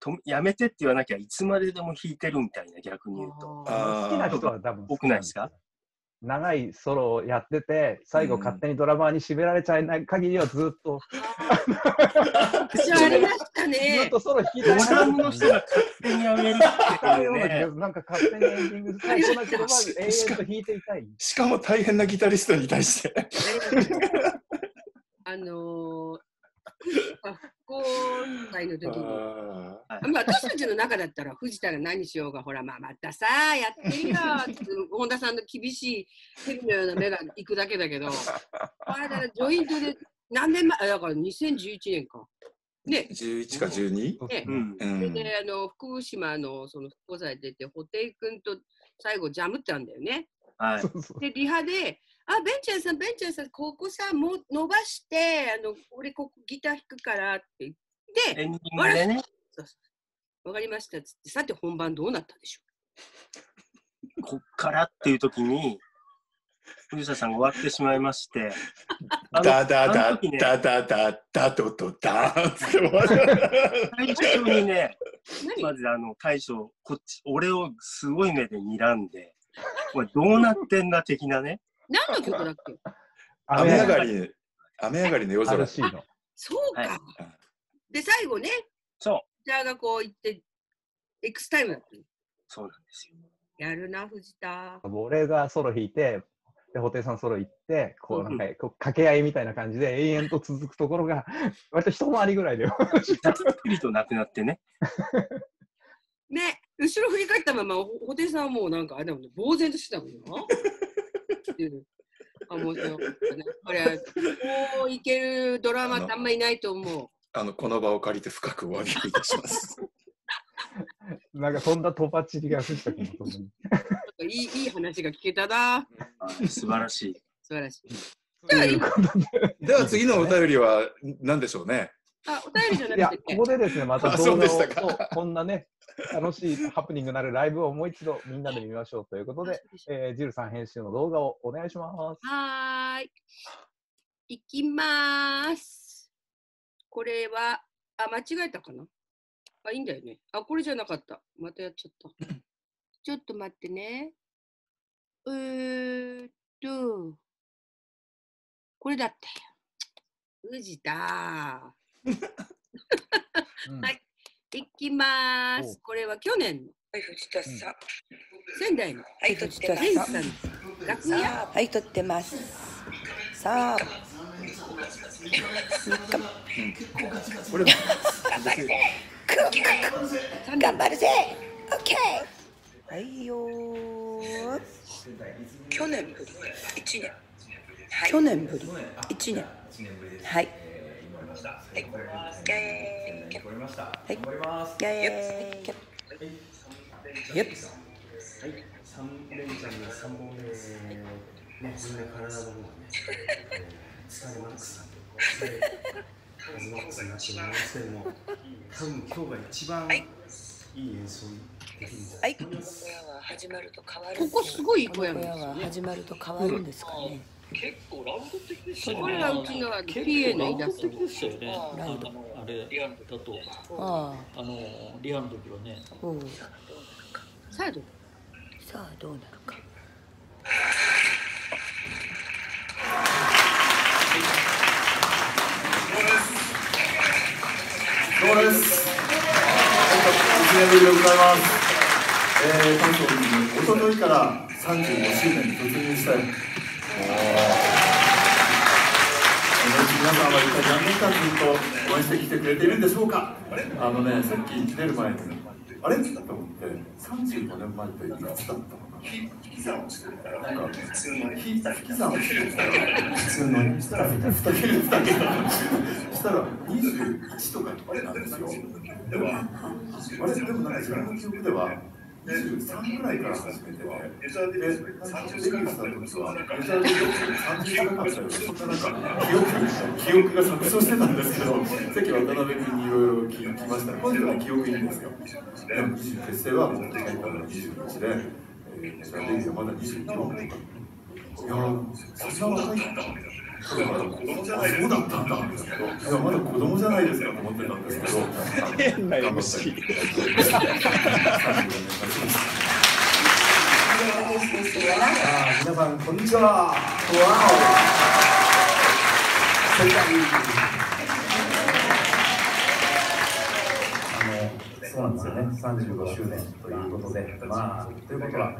とやめてって言わなきゃいつまででも弾いてるみたいな、逆に言うと。好きな人は多分多くないですか？長いソロをやってて、最後うん。勝手にドラマーに締められちゃいない限りはずっと、私ありましたずっね。とソロ弾きドたい。ラムの人が勝手にやめるっていうようなんか勝手にエンディング最初なければ永遠と弾いていたい。しかも大変なギタリストに対して。あのー、復興会の時に。ああまあ、私たちの中だったら藤田が何しようがほらまあまたさやってるよ って本田さんの厳しい蛇のような目がいくだけだけどあれだからジョイントで何年前あだから2011年かねー11か 12? ねうん。うそれんであの福島のその復興祭出て布袋君と最後ジャムってあるんだよねはいそ。うそうでリハで「あベンチャーさんベンチャーさんここさもう伸ばしてあの俺ここギター弾くから」って言ってエンディングでね、わかりましたっつって。さて本番どうなったでしょこっからっていう時に、藤田さんが終わってしまいまして、ダダダダダダダドドダーンって終わる最初にね、まずあの大将、こっち、俺をすごい目で睨んで、これどうなってんだ的なね。何の曲だっけ雨上ががり雨上がりの夜空。そうか。はいで、最後ね、そう、じゃあがこう言って、X タイムだったのそうなんですよ。やるな、藤田。俺がソロ弾いて、で、布袋さんソロ行って、こうなんか、こう掛け合いみたいな感じで永遠と続くところが、割と一回りぐらいで。ざっくりとなくなってね。ね、後ろ振り返ったまま、ほ布袋さんはもうなんか、あれだもんね、呆然としてたもんな。っていうあ、面白かったね。これ、こういけるドラマってあんまりいないと思う。あのこの場を借りて深くお詫びいたします なんかそんなとばちりが降った気もする。なんかいいいい話が聞けたな。はい素晴らしい。素晴らしい。では次のお便りは何でしょうね？あ、お便りじゃないやくて、ここでですね、またあ動画をこんなね、楽しいハプニングなるライブをもう一度みんなで見ましょうということで、えー、ジルさん編集の動画をお願いします。はーい。いきまーす。これは、あ、間違えたかな？あ、いいんだよね。あ、これじゃなかった。またやっちゃった。ちょっと待ってね。えーっと、これだったよ。藤田。うんはいいきます。これは去年のはい、藤田さん。仙台のはい、撮ってまレンさん。楽屋はい、撮ってます。さあ、これ頑張るぜ。オッケー。はいよー。去年ぶり。一年。去年ぶり。一年。はい。はい。イェーイ。はい。イェーイ。よっ。三連チャンの三本目ね、みんな体の方がね、えー疲れマックスなんで、疲れマックスになってるんですけども、多分今日が一番いい演奏できるんじゃなはいい。かと思います。は始まると変わる。ここすごいいい小屋。は始まると変わるんですかね。これがうちの PA のイラスト。でしたよね。ラウドあのあれだとああのリハの時はね。さあどうさあどうなるか。どうもです？1年ぶりでございます。えー、関東に一昨日から35周年に突入したい皆さんは一体何年間ずっと応援してきてくれているんでしょうか？あのねさっき出る前にあれ？と思って35年前っていくつだったのかな？なんか普通の引き算をしてたら普通の2桁2桁2桁したら21とかなんですよ。でもあれ？でもなんか自分の記憶では23ぐらいから始めてて、で、デビューした時は、メジャーデビュー30ぐらかったよ、そんななんか記憶、が錯綜してたんですけど、さっき渡辺君にいろいろ聞きましたら、本人は記憶いいんですよ。でも、結成はもう入ったのが21で、メジャーデビューはまだ22とか。いや、さすが若いそうだったんだ。いやまだ子供じゃないですかと思ってたんですけど。変な MC。皆さんこんにちは。わお。世界。そうなんですよね、35周年ということで、まあ、ということは、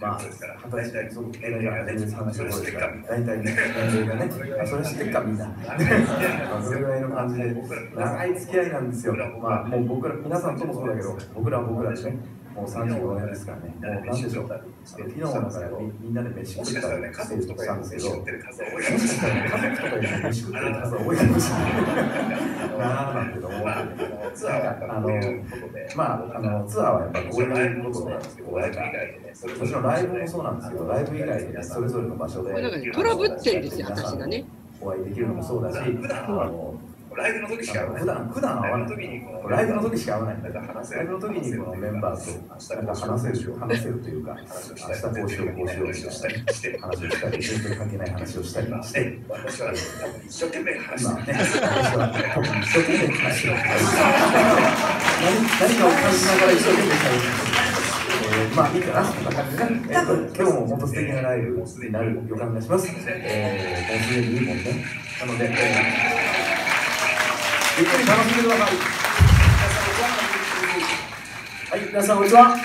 まあ、二十歳、そう映画が全然35ですから、大体ね、年齢がね、あそれ知ってるか、みんな。まあ、それぐらいの感じで、長い付き合いなんですよ。まあ、もう僕ら、皆さんともそうだけど、僕らは僕らでね、もう35年ですからね、もうなんでしょう、昨日もだからみんなで飯食ったりしたんですけど、家族とかで飯食ってる数多いかもしれないなあなんて思うなんかあの、まあ、あのツアーはやっぱこういうことで、こうなんか、もちろんライブもそうなんで。すけど、ライブ以外で、ね、それぞれの場所で、トラブってんですよ、私がね。お会いできるのもそうだし、あのライブの時しか普段普段会わない。ライブの時しか会わない。ライブの時にこのメンバーとなんか話せる話せるというか、明日こうしようこうしようみたいな話をしたり、全然関係ない話をしたり。して、私は一生懸命話して、ね、私は多分一生懸命話して、何何かを感じながら一生懸命喋って。まあいいかな、そんな感じでね。えっと、今日も本当素敵なライブになる予感がします。えー、もうすでにいいもんね。なので、えーゆっくり楽しんでください。はい、皆さんこんにちは。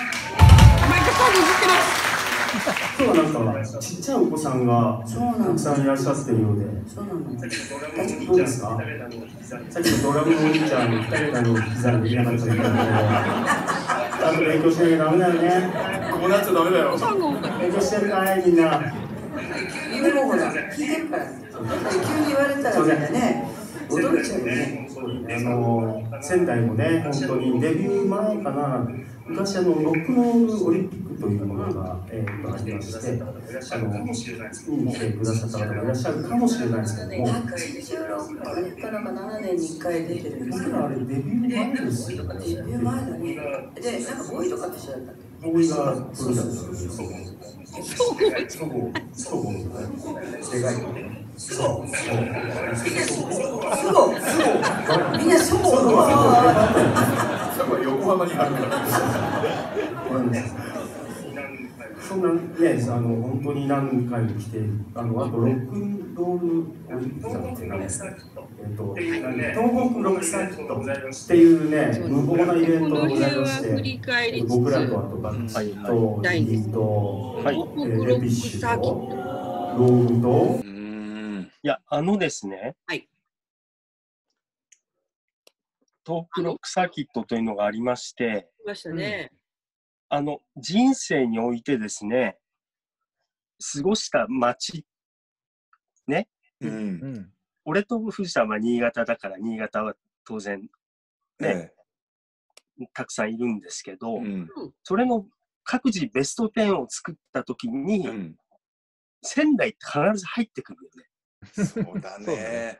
今日はなんかちっちゃいお子さんがたくさんいらっしゃってるようで。そうなの。どうですかさっきのドラムのお兄ちゃん、二人の膝にできなかったみたいなので、ちゃんと勉強しなきゃダメだよね。こうなっちゃダメだよ。勉強してるかい、みんな。夢もほら、聞いてるから。急に言われたらね。驚いちゃうよね。あの仙台もね、本当にデビュー前かな、昔あのロックノールオリンピックというものが、えー、とありまして、あの見に来てくださった方がいらっしゃるかもしれないですけども、186年からか7年に1回出てるんですあれデビュー前ですよね。デビュー前だね。で、なんかボーイとかって知らなかったっボーイがプロだったんですよ。そうそうそうでかいそうそうけすごいみんなそうそう横浜にあるから。そんなね、あの本当に何回来て、あのあとロックンロールオリンピック東北ロックサーキットっていうね、無謀なイベントがございまして、僕らとあとバッチとジーと、はい。えーレビッシュと、ロールと、いや、あのですね、はい、トークロックサーキットというのがありまして、いましたね。あの、人生においてですね、過ごした街、ね、うん、俺と藤田は新潟だから、新潟は当然、ね、たくさんいるんですけど、うん、それの各自ベスト10を作ったときに、うん、仙台って必ず入ってくるよね。そうだね。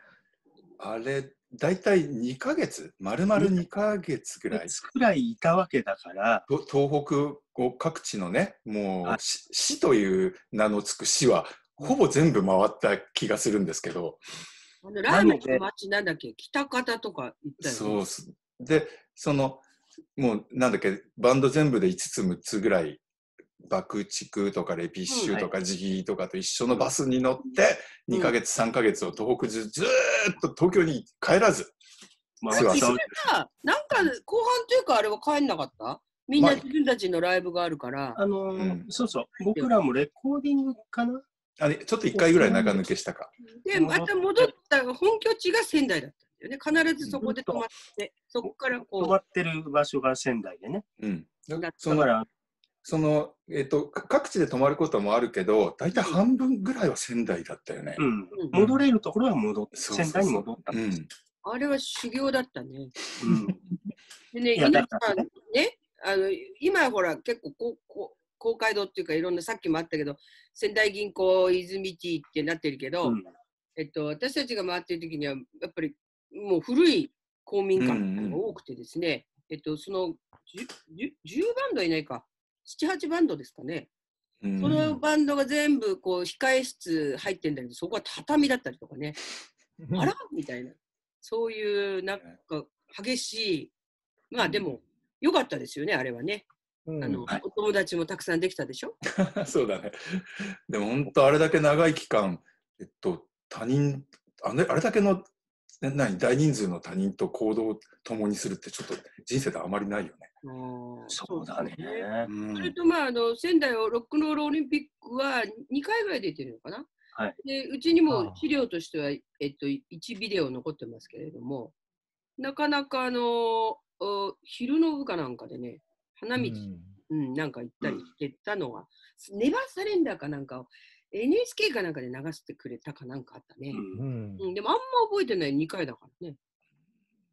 あれ、大体2ヶ月、丸々2ヶ月。ぐらい。くらいいたわけだから。東北各地のね、もう市という名の付く市は、ほぼ全部回った気がするんですけど。あのラーメンの町なんだっけ？北方とか行ったよ、ね、そうで、その、もうなんだっけ、バンド全部で5つ6つぐらい爆竹とかレピッシュとかジギーとかと一緒のバスに乗って2ヶ月3ヶ月を東北ずずっと東京に帰らずツアーする。なんか後半というかあれは帰んなかった？みんなまあ自分たちのライブがあるから、あのーうん。そうそう、僕らもレコーディングかな？あれ、ちょっと一回ぐらい中抜けしたか。で、また戻った本拠地が仙台だったんだよね。必ずそこで泊まって、そこから泊こまってる場所が仙台でね。うん。だその、だから、その、えっ、と、か各地で泊まることもあるけど、大体半分ぐらいは仙台だったよね。うん、うん戻れるところは戻って、仙台に戻ったんです。うん。う、あれは修行だったね。うんでね、いや皆さんだからねね、あの今ほら結構こうこう公会堂っていうかいろんなさっきもあったけど仙台銀行泉ティーってなってるけど、うん。えっと、私たちが回ってる時にはやっぱりもう古い公民館が多くてですね、えっと、その 10, 10 10バンドはいないか。78バンドですかね、うん。そのバンドが全部こう控え室入ってんだけどそこは畳だったりとかね、あらみたいな。そういうなんか激しい。まあでも良かったですよねあれはね、うん。あのはい。お友達もたくさんできたでしょ？そうだね。でも本当あれだけ長い期間、えっと、他人、あれあれだけの、な何、大人数の他人と行動を共にするってちょっと人生であまりないよね。そうだね。うん。それとまああの仙台をロックンロールオリンピックは2回ぐらい出てるのかな、はい。でうちにも資料としては、えっと、1ビデオ残ってますけれどもなかなかあのお昼の部かなんかでね花道、うん。なんか行ったりしてたのが、ネバーサレンダーかなんかを NHK かなんかで流してくれたかなんかあったね、うん。うん。うんでもあんま覚えてない2回だからね。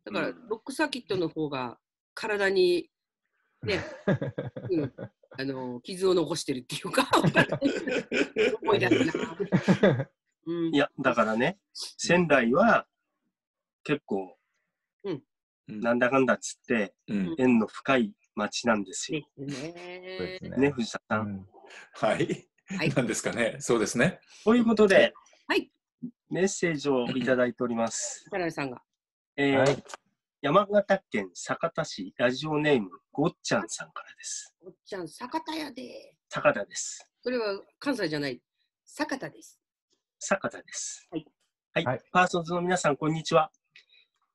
だから、うん。ロックサーキットの方が体にね、うん、あの傷を残してるっていうか思い出すな、うん。い、や、だからね、仙台は結構、うん。なんだかんだっつって、うん。縁の深い町なんですよ。ねす。ね、藤田さん。うんはい。はい なんですかね。そうですね。ということで、はいメッセージをいただいております。田辺さんが。えーはい山形県酒田市ラジオネームごっちゃんさんからです。おっちゃん、酒田やで。酒田です。それは関西じゃない。酒田です。酒田です。はい。はい。はいパーソンズの皆さん、こんにちは。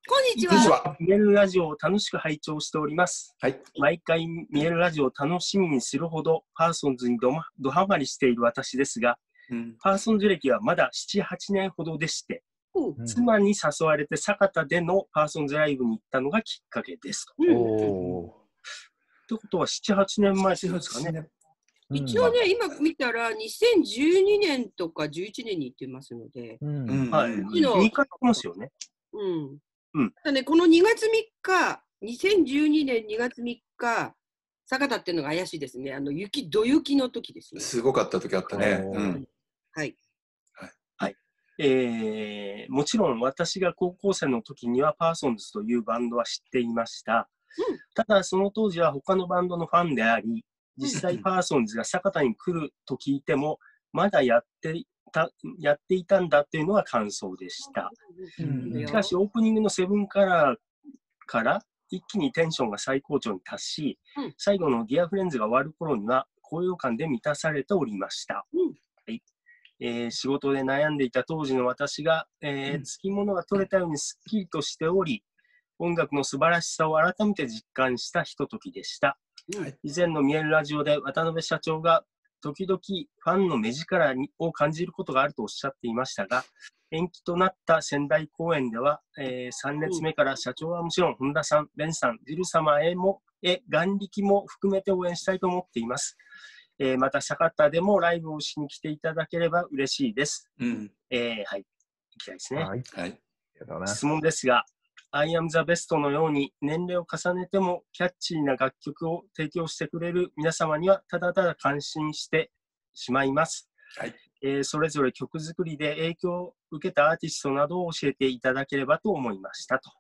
こんにちは。は。見えるラジオを楽しく拝聴しております。はい。毎回見えるラジオを楽しみにするほどパーソンズにど,、ま、どハマりしている私ですが、うんパーソンズ歴はまだ7、8年ほどでして、おううん妻に誘われて酒田でのパーソンズライブに行ったのがきっかけですと。うんおということは7、8年前ですかね。ー一応ね、今見たら2012年とか11年に行ってますので、うんうんはい。うんちの2回行きますよね。うん。うんただね、この2月3日、2012年2月3日、酒田っていうのが怪しいですね。あの雪、ど雪の時ですね。すごかった時あったね。おーうん。はい。えーもちろん私が高校生の時にはパーソンズというバンドは知っていました。うんただその当時は他のバンドのファンであり、実際うんパーソンズが酒田に来ると聞いても、まだやっていたやっていたんだっていうのは感想でした。うんしかしオープニングのセブンカラーから一気にテンションが最高潮に達し、うん最後のディアフレンズが終わる頃には高揚感で満たされておりました。うんはいえー仕事で悩んでいた当時の私が、えーうんつきものが取れたようにすっきりとしており、音楽の素晴らしさを改めて実感したひとときでした。はい以前の見えるラジオで渡辺社長が時々ファンの目力にを感じることがあるとおっしゃっていましたが、延期となった仙台公演では、え3列目から社長はもちろん本田さん、ベンさん、ジル様へも、え眼力も含めて応援したいと思っています。えーまた、酒田でもライブをしに来ていただければ嬉しいです。うん。えーはい、行きたいですね。はい。質問ですが、I am the best のように年齢を重ねてもキャッチーな楽曲を提供してくれる皆様にはただただ感心してしまいます。はいえーそれぞれ曲作りで影響を受けたアーティストなどを教えていただければと思いましたと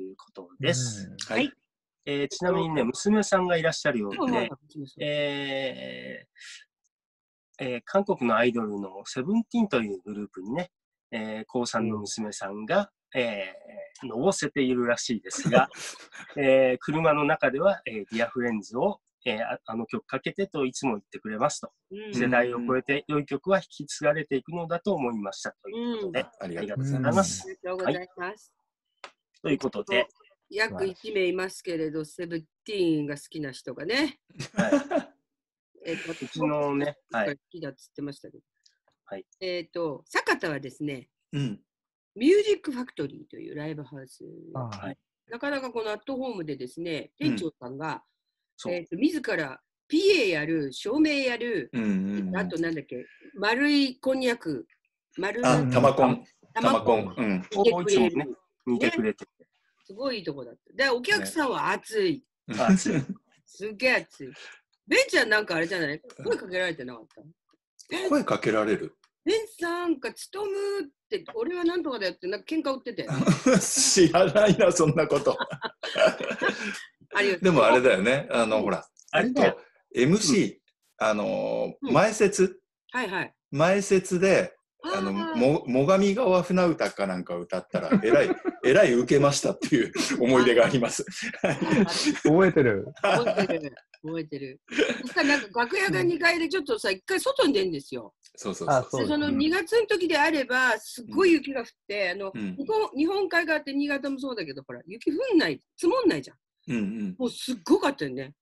いうことです。うんはい。えーちなみにね、娘さんがいらっしゃるようで、ええーえー韓国のアイドルのセブンティーンというグループにね、えー、高3の娘さんが、えー、のぼせているらしいですが、えー車の中では、えー、ディアフレンズを、えーああの曲かけてといつも言ってくれますと。世代を超えて良い曲は引き継がれていくのだと思いましたということで、ありありがとうございます。ありがとうございます。ということで、約1名いますけれど、セブンティーンが好きな人がね。えっと、うちのね、はい好きだっつってましたけど。はい。えっと、坂田はですね、うん。ミュージックファクトリーというライブハウス。あはいなかなかこのアットホームでですね、店長さんが、そうえっと自ら PA やる、照明やる、うんうんうん。あとなんだっけ、丸いこんにゃく、丸いあ、玉コン。玉玉コン。うん。をいね、見てくれてて。すごいいいとこだった。で、お客さんは熱い。あ熱いすっげえ熱い。ベンちゃんなんかあれじゃない？声かけられてなかった？声かけられる。ベンさんか、つとむって、俺はなんとかだよって、なんか喧嘩売ってて。知らないな、そんなこと。でもあれだよね。あの、ほら、あれだよ。MC、あのー、うん前説、はいはい。前説で、あの、ーも、最上川船歌かなんか歌ったら、えらい、えらい受けましたっていう思い出があります。覚えてる。覚えてる。覚えてる。そしたらなんか楽屋が2階でちょっとさ、1回外に出るんですよ。そうそうあそう。で、そのうん2月の時であれば、すっごい雪が降って、あの、うん日本日本海側って新潟もそうだけど、ほら、雪降んない、積もんないじゃん。うんうん。もうすっごかったよね。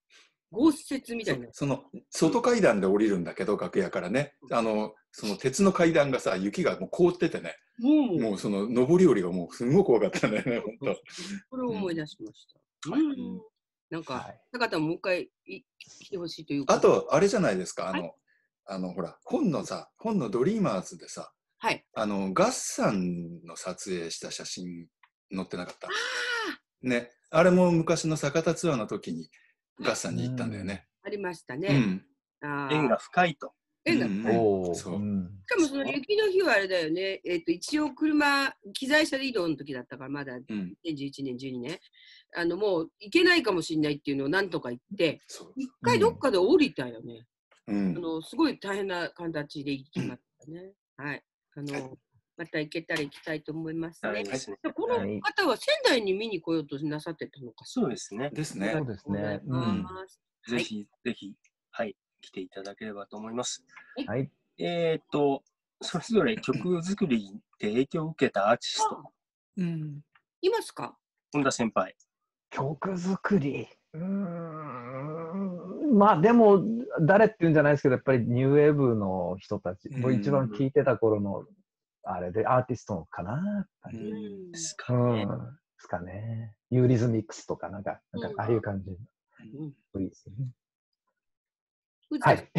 豪雪みたいな。その外階段で降りるんだけど楽屋からねあのその鉄の階段がさ雪がもう凍っててねもう、もうその上り下りがもうすんごく怖かったんだよね本これを思い出しました。はいうんなんか、はい坂田もう一回い来てほしいというか。当あ、とあれじゃないですかあの、はあのほら本のさ本のドリーマーズでさはい。あのガッサンの撮影した写真載ってなかった？ね。あれも昔の坂田ツアーの時にガッサンに行ったんだよね。ありましたね。うん。縁が深いと。縁がうん。深いおお。そう。うん。しかもその雪の日はあれだよね、えっと一応車、機材車で移動の時だったから、まだうん。2011年、12年、あのもう行けないかもしれないっていうのをなんとか言って、そう。一回どっかで降りたよね。うんあのすごい大変な形で行きましたね。はい。あのまた行けたら行きたいと思いますねはいで。すね。でこの方は仙台に見に来ようとなさってたのかそうですね。ですねそうですね。うあん。ぜひ、ぜひ、はい、来ていただければと思います。はい。えっ、と、それぞれ曲作りで影響を受けたアーティスト、うんいますか？本田先輩。曲作り。うーん。まあでも、誰っていうんじゃないですけど、やっぱりニューウェーブの人たち、もう一番聴いてた頃の、あれでアーティストかな、うんですかうん。ね。ですかね。ユーリズミックスとか、なんか、なんうんかああいう感じ。うんいいですよね。はい。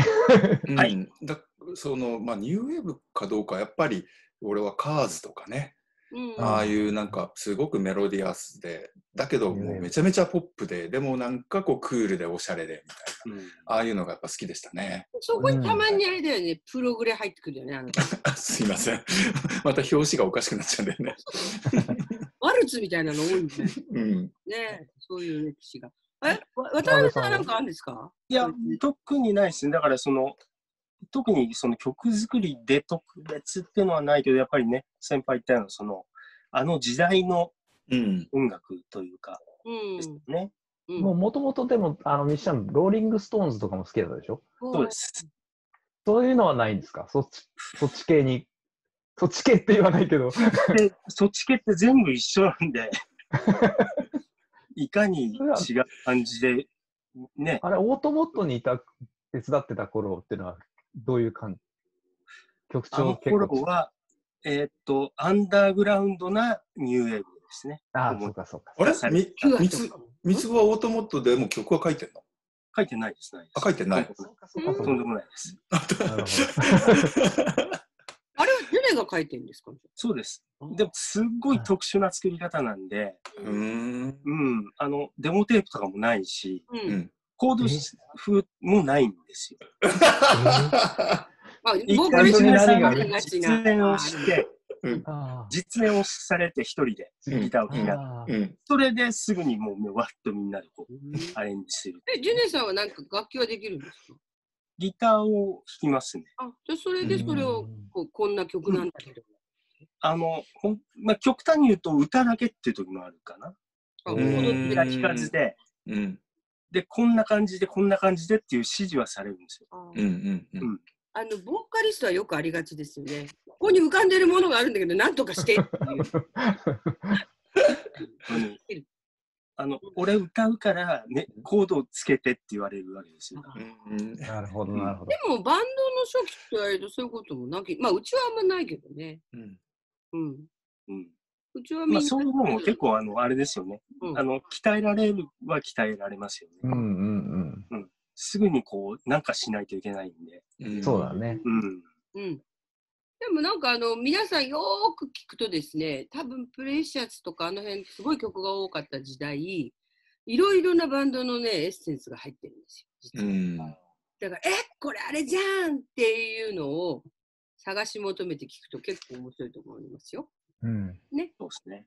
うんはいだそのまあニューウェーブかどうかやっぱり俺はカーズとかね、うんああいうなんかすごくメロディアスでだけどもうめちゃめちゃポップででもなんかこうクールでおしゃれでみたいなうん。ああいうのがやっぱ好きでしたね。そこにたまにあれだよね、プログレ入ってくるよね、あのあすいません。また表紙がおかしくなっちゃうんだよね。ワルツみたいなの多いんだようん。ね、そういう歴史が。え、わ渡辺さんはなんかあるんですか？いや、特にないですね。だから、その、特にその曲作りで特別っていうのはないけど、やっぱりね、先輩言ったような、その、あの時代のうん音楽というか、ね。うんもうもともとでも、あの、ミッシャン、ローリングストーンズとかも好きだったでしょ？そうです。そういうのはないんですか？そっち、そっち系に？そっち系って言わないけど。で、そっち系って全部一緒なんで、いかに違う感じで、ね、あれ、オートモッドにいた、手伝ってた頃っていうのは、どういう感じ？曲あの調結構。頃は、えーっと、アンダーグラウンドなニューウェーブですね。ああ、思いうそかそうか。あれ？さみみつみつはオートモットでも曲は書いてんの？書いてないです、ないです。あ書いてない。とんでもないです。あ れは誰が書いてるんですか？そうです。でも、すっごい特殊な作り方なんで、うーん。うん、あの、デモテープとかもないし、う。うんんコード風もないんですよ。まあ、一ボーカル回にな何が。実演をして、実演をされて一人でギターを弾きながら、あうん。それですぐにもうわっとみんなでこうアレンジする。え、ジュネさんはなんか楽器はできるんですか？ギターを弾きますね。あ、じゃあそれでそれをうんこうこんな曲なんだけど。あの、ほんまあ、極端に言うと歌だけっていう時もあるかな。あ、うん。踊って弾かずで、うんで、こんな感じで、こんな感じでっていう指示はされるんですよ。あうんうんうんあの、ボーカリストはよくありがちですよね。ここに浮かんでるものがあるんだけど、なんとかしてっていう。あの、俺歌うから、ね、コードをつけてって言われるわけですよ。うんなるほど、なるほどで。もバンドの初期って言われるとそういうこともなき、まあうちはあんまないけどね。うんうん。うん。うちはみんな。まあ、そういうのも結構、あの、あれですよね。うんあの、鍛えられるは鍛えられますよね。うんうんすぐにこう、なんかしないといけないんで。うん。そうだね。うん。うん。でもなんかあの皆さんよーく聞くとですね、多分プレシャスとかあの辺すごい曲が多かった時代、いろいろなバンドのね、エッセンスが入ってるんですよ。実はうんだから、え、これあれじゃんっていうのを探し求めて聞くと結構面白いと思いますよ。うん。そうですね。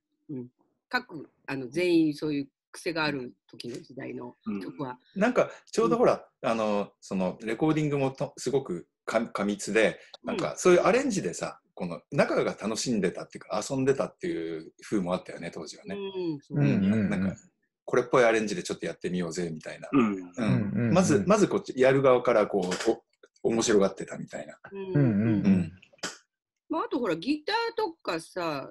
各あの全員そういう癖がある時の時代のうん。曲は。なんかちょうどほら、あのそのレコーディングもとすごくか過密でなんかそういうアレンジでさこの中が楽しんでたっていうか遊んでたっていう風もあったよね当時はね、うん、なんかこれっぽいアレンジでちょっとやってみようぜみたいな、うん。うんうんうん。まずまずこっちやる側からこうお面白がってたみたいな、うんうんうん。うん。まあ、あとほらギターとかさ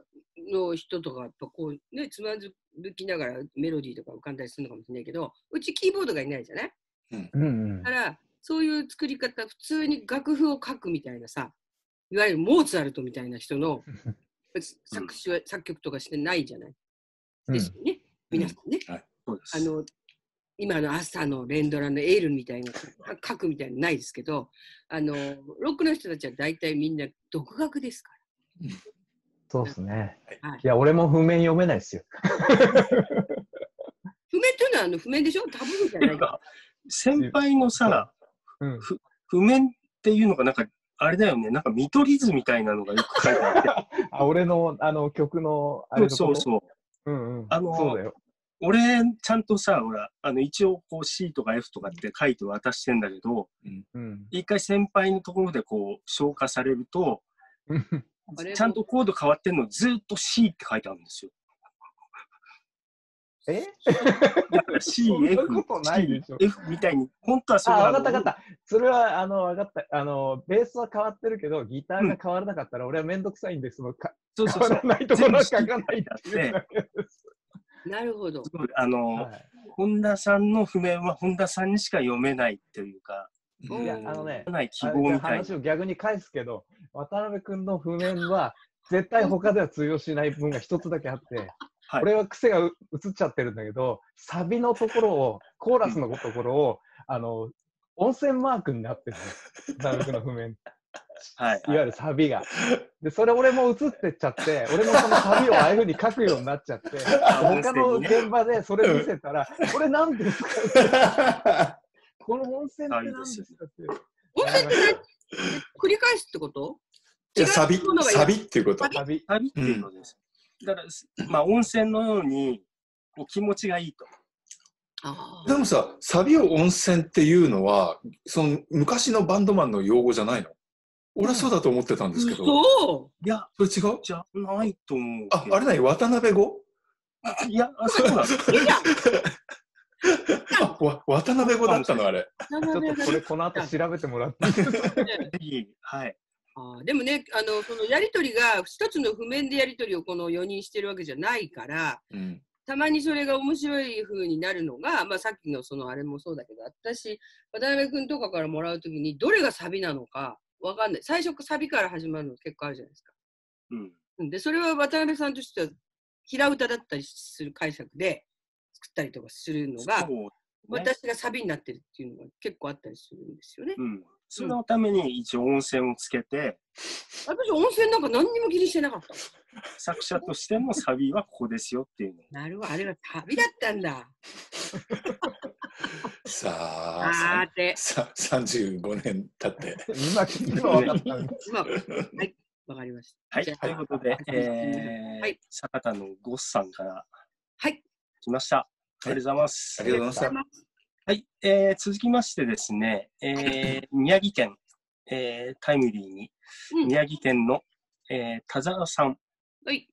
の人とかやっぱこうねつまずきながらメロディーとか浮かんだりするのかもしれないけどうちキーボードがいないじゃない？うん。うんだからそういう作り方普通に楽譜を書くみたいなさいわゆるモーツァルトみたいな人の作詞は作曲とかしてないじゃない？ですよね、皆さんね。そうです。あの今の朝の連ドラのエールみたいな書くみたいなのないですけどあのロックの人たちは大体みんな独学ですかそうですね。ら。はいい、や、俺も譜面読めないですよ。譜面っていうのはあの譜面でしょ？タブーじゃないか。先輩のさ、うん。譜面っていうのがなんか、あれだよね、なんか見取り図みたいなのがよく書いてあって。あ、俺の、あの、曲の、あれのことそうそう。うんうん。あのそうだよ。俺、ちゃんとさ、ほら、あの、一応こう C とか F とかって書いて渡してんだけど、うん。一回先輩のところでこう、消化されると、ちゃんとコード変わってんのずっと C って書いてあるんですよ。え？だから C、F F みたいに、本当はそうあ、なのわかったわかった。それは、あの、わかった。あの、ベースは変わってるけど、ギターが変わらなかったら、俺はめんどくさいんです。そのかそうそうそう変わらないところは書かないっていうだけです。なるほど。あの、はい本田さんの譜面は本田さんにしか読めないっていうか、うんいや、あのね、ない記あじゃあ号みたいな話。を逆に返すけど、渡辺君の譜面は、絶対他では通用しない部分が一つだけあって、はい俺は癖がう映っちゃってるんだけど、サビのところを、コーラスのところを、あの、温泉マークになってるの。渡辺君の譜面。はい。いわゆるサビが。で、それ俺も映ってっちゃって、俺もそのサビをああいうふうに書くようになっちゃって、他の現場でそれ見せたら、これ何ですか？この温泉って何ですかって。温泉ってね繰り返すってこと？いやサビサビっていうことサビ。旅っていうのです。だから、まあ、温泉のように、こう気持ちがいいと。あでもさサビを温泉っていうのはその昔のバンドマンの用語じゃないの？俺はそうだと思ってたんですけど、そいや、それ違う？じゃないと思うあ。あれ何渡辺語？いや、あそうなの。う。えじゃあわ渡辺語だったのあれ。あちょっとこれ、この後調べてもらって。ぜひ、はい。あーでもねあのそのやり取りが一つの譜面でやり取りをこの4人してるわけじゃないからうん。たまにそれが面白い風になるのが、まあ、さっきのそのあれもそうだけど私渡辺君とかからもらうときにどれがサビなのかわかんない最初サビから始まるの結構あるじゃないですか。うん。うんでそれは渡辺さんとしては平歌だったりする解釈で作ったりとかするのが、ね私がサビになってるっていうのが結構あったりするんですよね。うん。そのために一応温泉をつけて、私温泉なんか何にも気にしてなかった。作者としてもサビはここですよっていうのを。なるほど、あれは旅だったんだ。さああーて、さ35年経って今、今分かったんでまあ、はい、わかりました。はい。ということで、えーはい。坂田のゴッさんからはい、来ました。ありがとうございます。ありがとうございまはい、えー続きましてですね、えー 宮城県、えータイムリーに、うん。宮城県の、えー田沢さん、はい、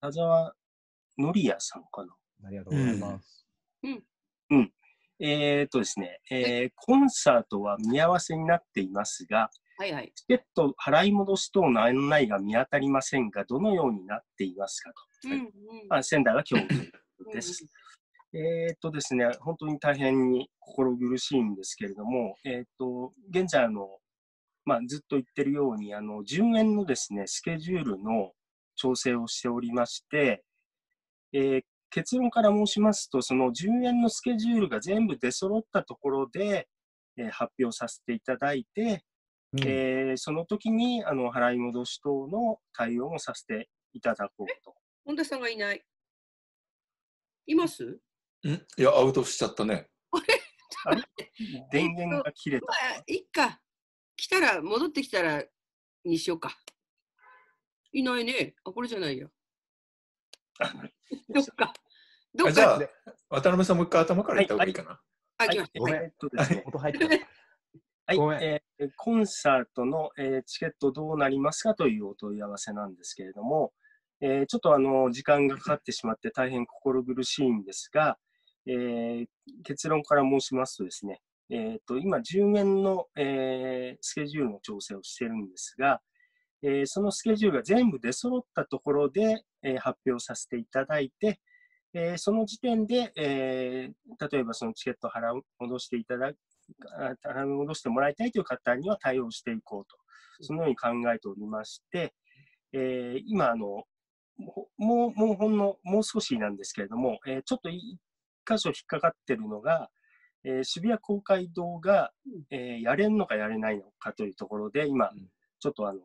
田沢のりやさんかな。ありがとうございます。えーっとですね、えーコンサートは見合わせになっていますが、はい、はい。チケット払い戻し等の案内が見当たりませんが、どのようになっていますかと。うん、うん。まあ、仙台は今日ということです。えーっとですね、本当に大変に心苦しいんですけれども、えーっと、現在あの、まあ、ずっと言ってるように、あの、順延のですね、スケジュールの調整をしておりまして、えー結論から申しますと、その順延のスケジュールが全部出揃ったところで、えー発表させていただいて、うんえーその時にあの払い戻し等の対応もさせていただこうと。本田さんがいない。います？ん？いや、アウトしちゃったね。電源が切れた。まあ、いっか。来たら、戻ってきたらにしようか。いないね。あ、これじゃないよ。どっか。どっあじゃかあ、渡辺さんもう一回頭から言った方がいいかな。あ、来ました。はいごめんえっとですね、音入ってた。はいごめんえーコンサートの、えーチケットどうなりますかというお問い合わせなんですけれども、えーちょっとあの時間がかかってしまって大変心苦しいんですが、えー結論から申しますとですね、えー、と今、10円の、えースケジュールの調整をしているんですが、えーそのスケジュールが全部出揃ったところで、えー発表させていただいて、えーその時点で、えー例えばそのチケットを払い戻していただあ払い戻してもらいたいという方には対応していこうと、そのように考えておりまして、えー今あの、もう、もうほんの、もう少しなんですけれども、えーちょっと一箇所引っかかってるのが、えー渋谷公会堂が、えーやれんのかやれないのかというところで、今うん、ちょっとあの、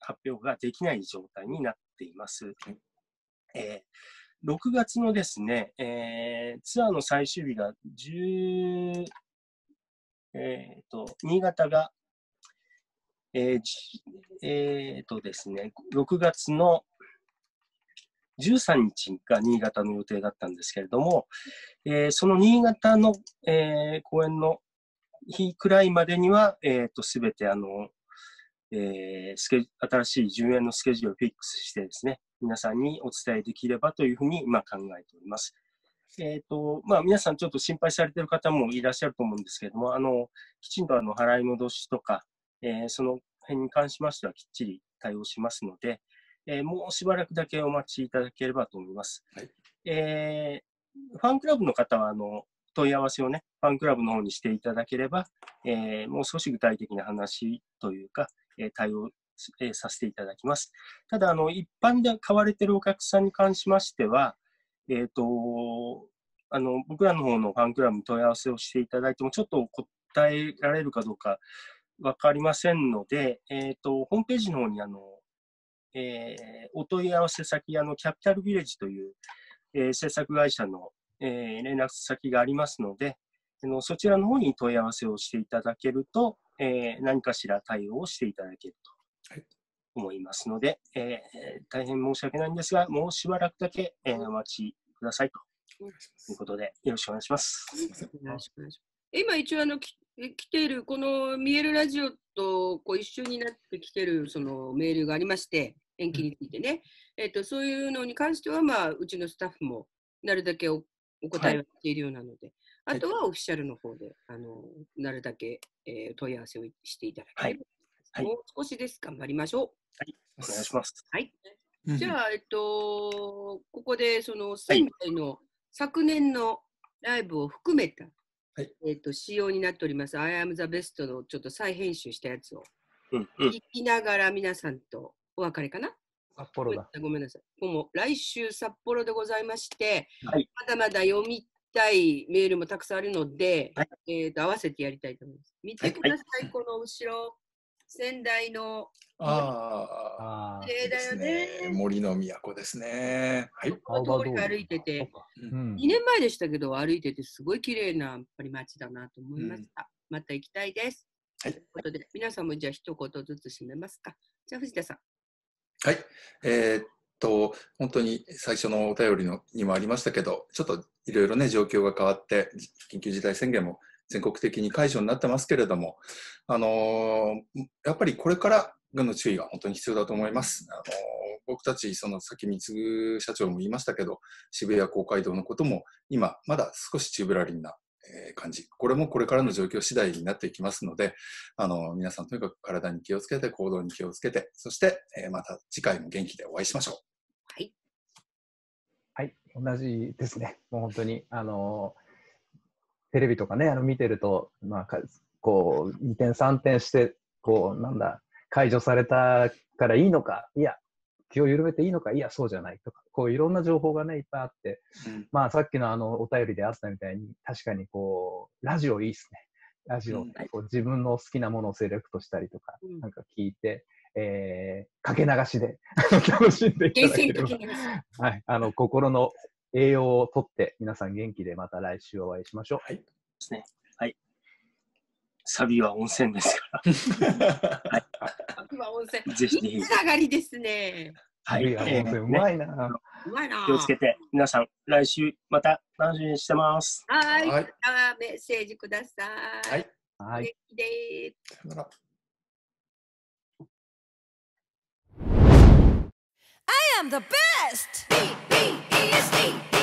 発表ができない状態になっています。えー6月のですね、えーツアーの最終日が10、えっ、と、新潟が、えーじえーとですね、6月の13日が新潟の予定だったんですけれども、えーその新潟の、えー公演の日くらいまでには、えっ、と、すべてあの、えースケ新しい10円のスケジュールをフィックスしてですね、皆さんにお伝えできればというふうに今考えております。えっ、と、まあ皆さんちょっと心配されている方もいらっしゃると思うんですけれども、あの、きちんとあの、払い戻しとか、えーその辺に関しましてはきっちり対応しますので、えーもうしばらくだけお待ちいただければと思います。はいえーファンクラブの方は、あの、問い合わせをね、ファンクラブの方にしていただければ、えーもう少し具体的な話というか、え対応、えさせていただきます。ただ、あの、一般で買われてるお客さんに関しましては、えっ、と、あの、僕らの方のファンクラブに問い合わせをしていただいても、ちょっと答えられるかどうかわかりませんので、えっ、と、ホームページの方に、あの、えーお問い合わせ先、あの、キャピタルビレッジという、え制作会社の、え連絡先がありますので、あのそちらの方に問い合わせをしていただけると、えー何かしら対応をしていただけるはいと思いますので、えー大変申し訳ないんですが、もうしばらくだけ、えーお待ちくださいと。いうことで、よろしくお願いします。すいません。よろしくお願いします。今一応あのき来ているこの見えるラジオとこう一緒になってきてるそのメールがありまして延期についてね、えっとそういうのに関してはまあうちのスタッフもなるだけおお答えをしているようなので、はいあとはオフィシャルの方であのなるだけ、えー問い合わせをしていただければ、はい。もう少しです。頑張りましょう。お願いします。はい。うん。じゃあ、えっと、ここでその仙台の昨年のライブを含めた、はい。えっと、仕様になっております、I am the best のちょっと再編集したやつをうんうん。聞きながら皆さんとお別れかな？札幌だ。ごめんなさい。もう来週札幌でございまして、はい。まだまだ読みたいメールもたくさんあるので、はいえーと合わせてやりたいと思います。見てください、この後ろ、仙台のああ、あ綺麗だよね。森の都ですね。はい。あ、この通り歩いててうん2年前でしたけど、歩いててすごい綺麗なやっぱり街だなと思いました。また行きたいです。はいということで、皆さんもじゃあ一言ずつ締めますか。じゃあ藤田さん。はい。えーっと、本当に最初のお便りのにもありましたけど、ちょっといろいろね、状況が変わって、緊急事態宣言も全国的に解除になってますけれども、あのーやっぱりこれからの注意が本当に必要だと思います。あのー僕たち、そのさっき貢社長も言いましたけど、渋谷公会堂のことも今、まだ少しチューブラリンなえ感じ。これもこれからの状況次第になっていきますので、あの、皆さんとにかく体に気をつけて、行動に気をつけて、そして、えーまた次回も元気でお会いしましょう。同じですね。もう本当に、あの、テレビとかね、あの見てると、まあ、かこう、二転三転して、こう、なんだ、解除されたからいいのか、いや、気を緩めていいのか、いや、そうじゃないとか、こういろんな情報がね、いっぱいあって、うんまあさっきのあのお便りであったみたいに、確かにこう、ラジオいいっすね。ラジオ、うんこう自分の好きなものをセレクトしたりとか、うんなんか聞いて、えー、かけ流しで 楽しんでいた厳だければ。はい、あの心の栄養をとって、皆さん元気でまた来週お会いしましょう。ですね。はい。サビは温泉ですか今 温泉。ら、ぜひぜひいい。つながりですね。はい。いやえー本当にうねまいな。うまいな。気をつけて、皆さん、来週また楽しみにしてます。はい。はいメッセージください。はい。はい。元気でーす。さよなら I am the best! B-B-E-S-T!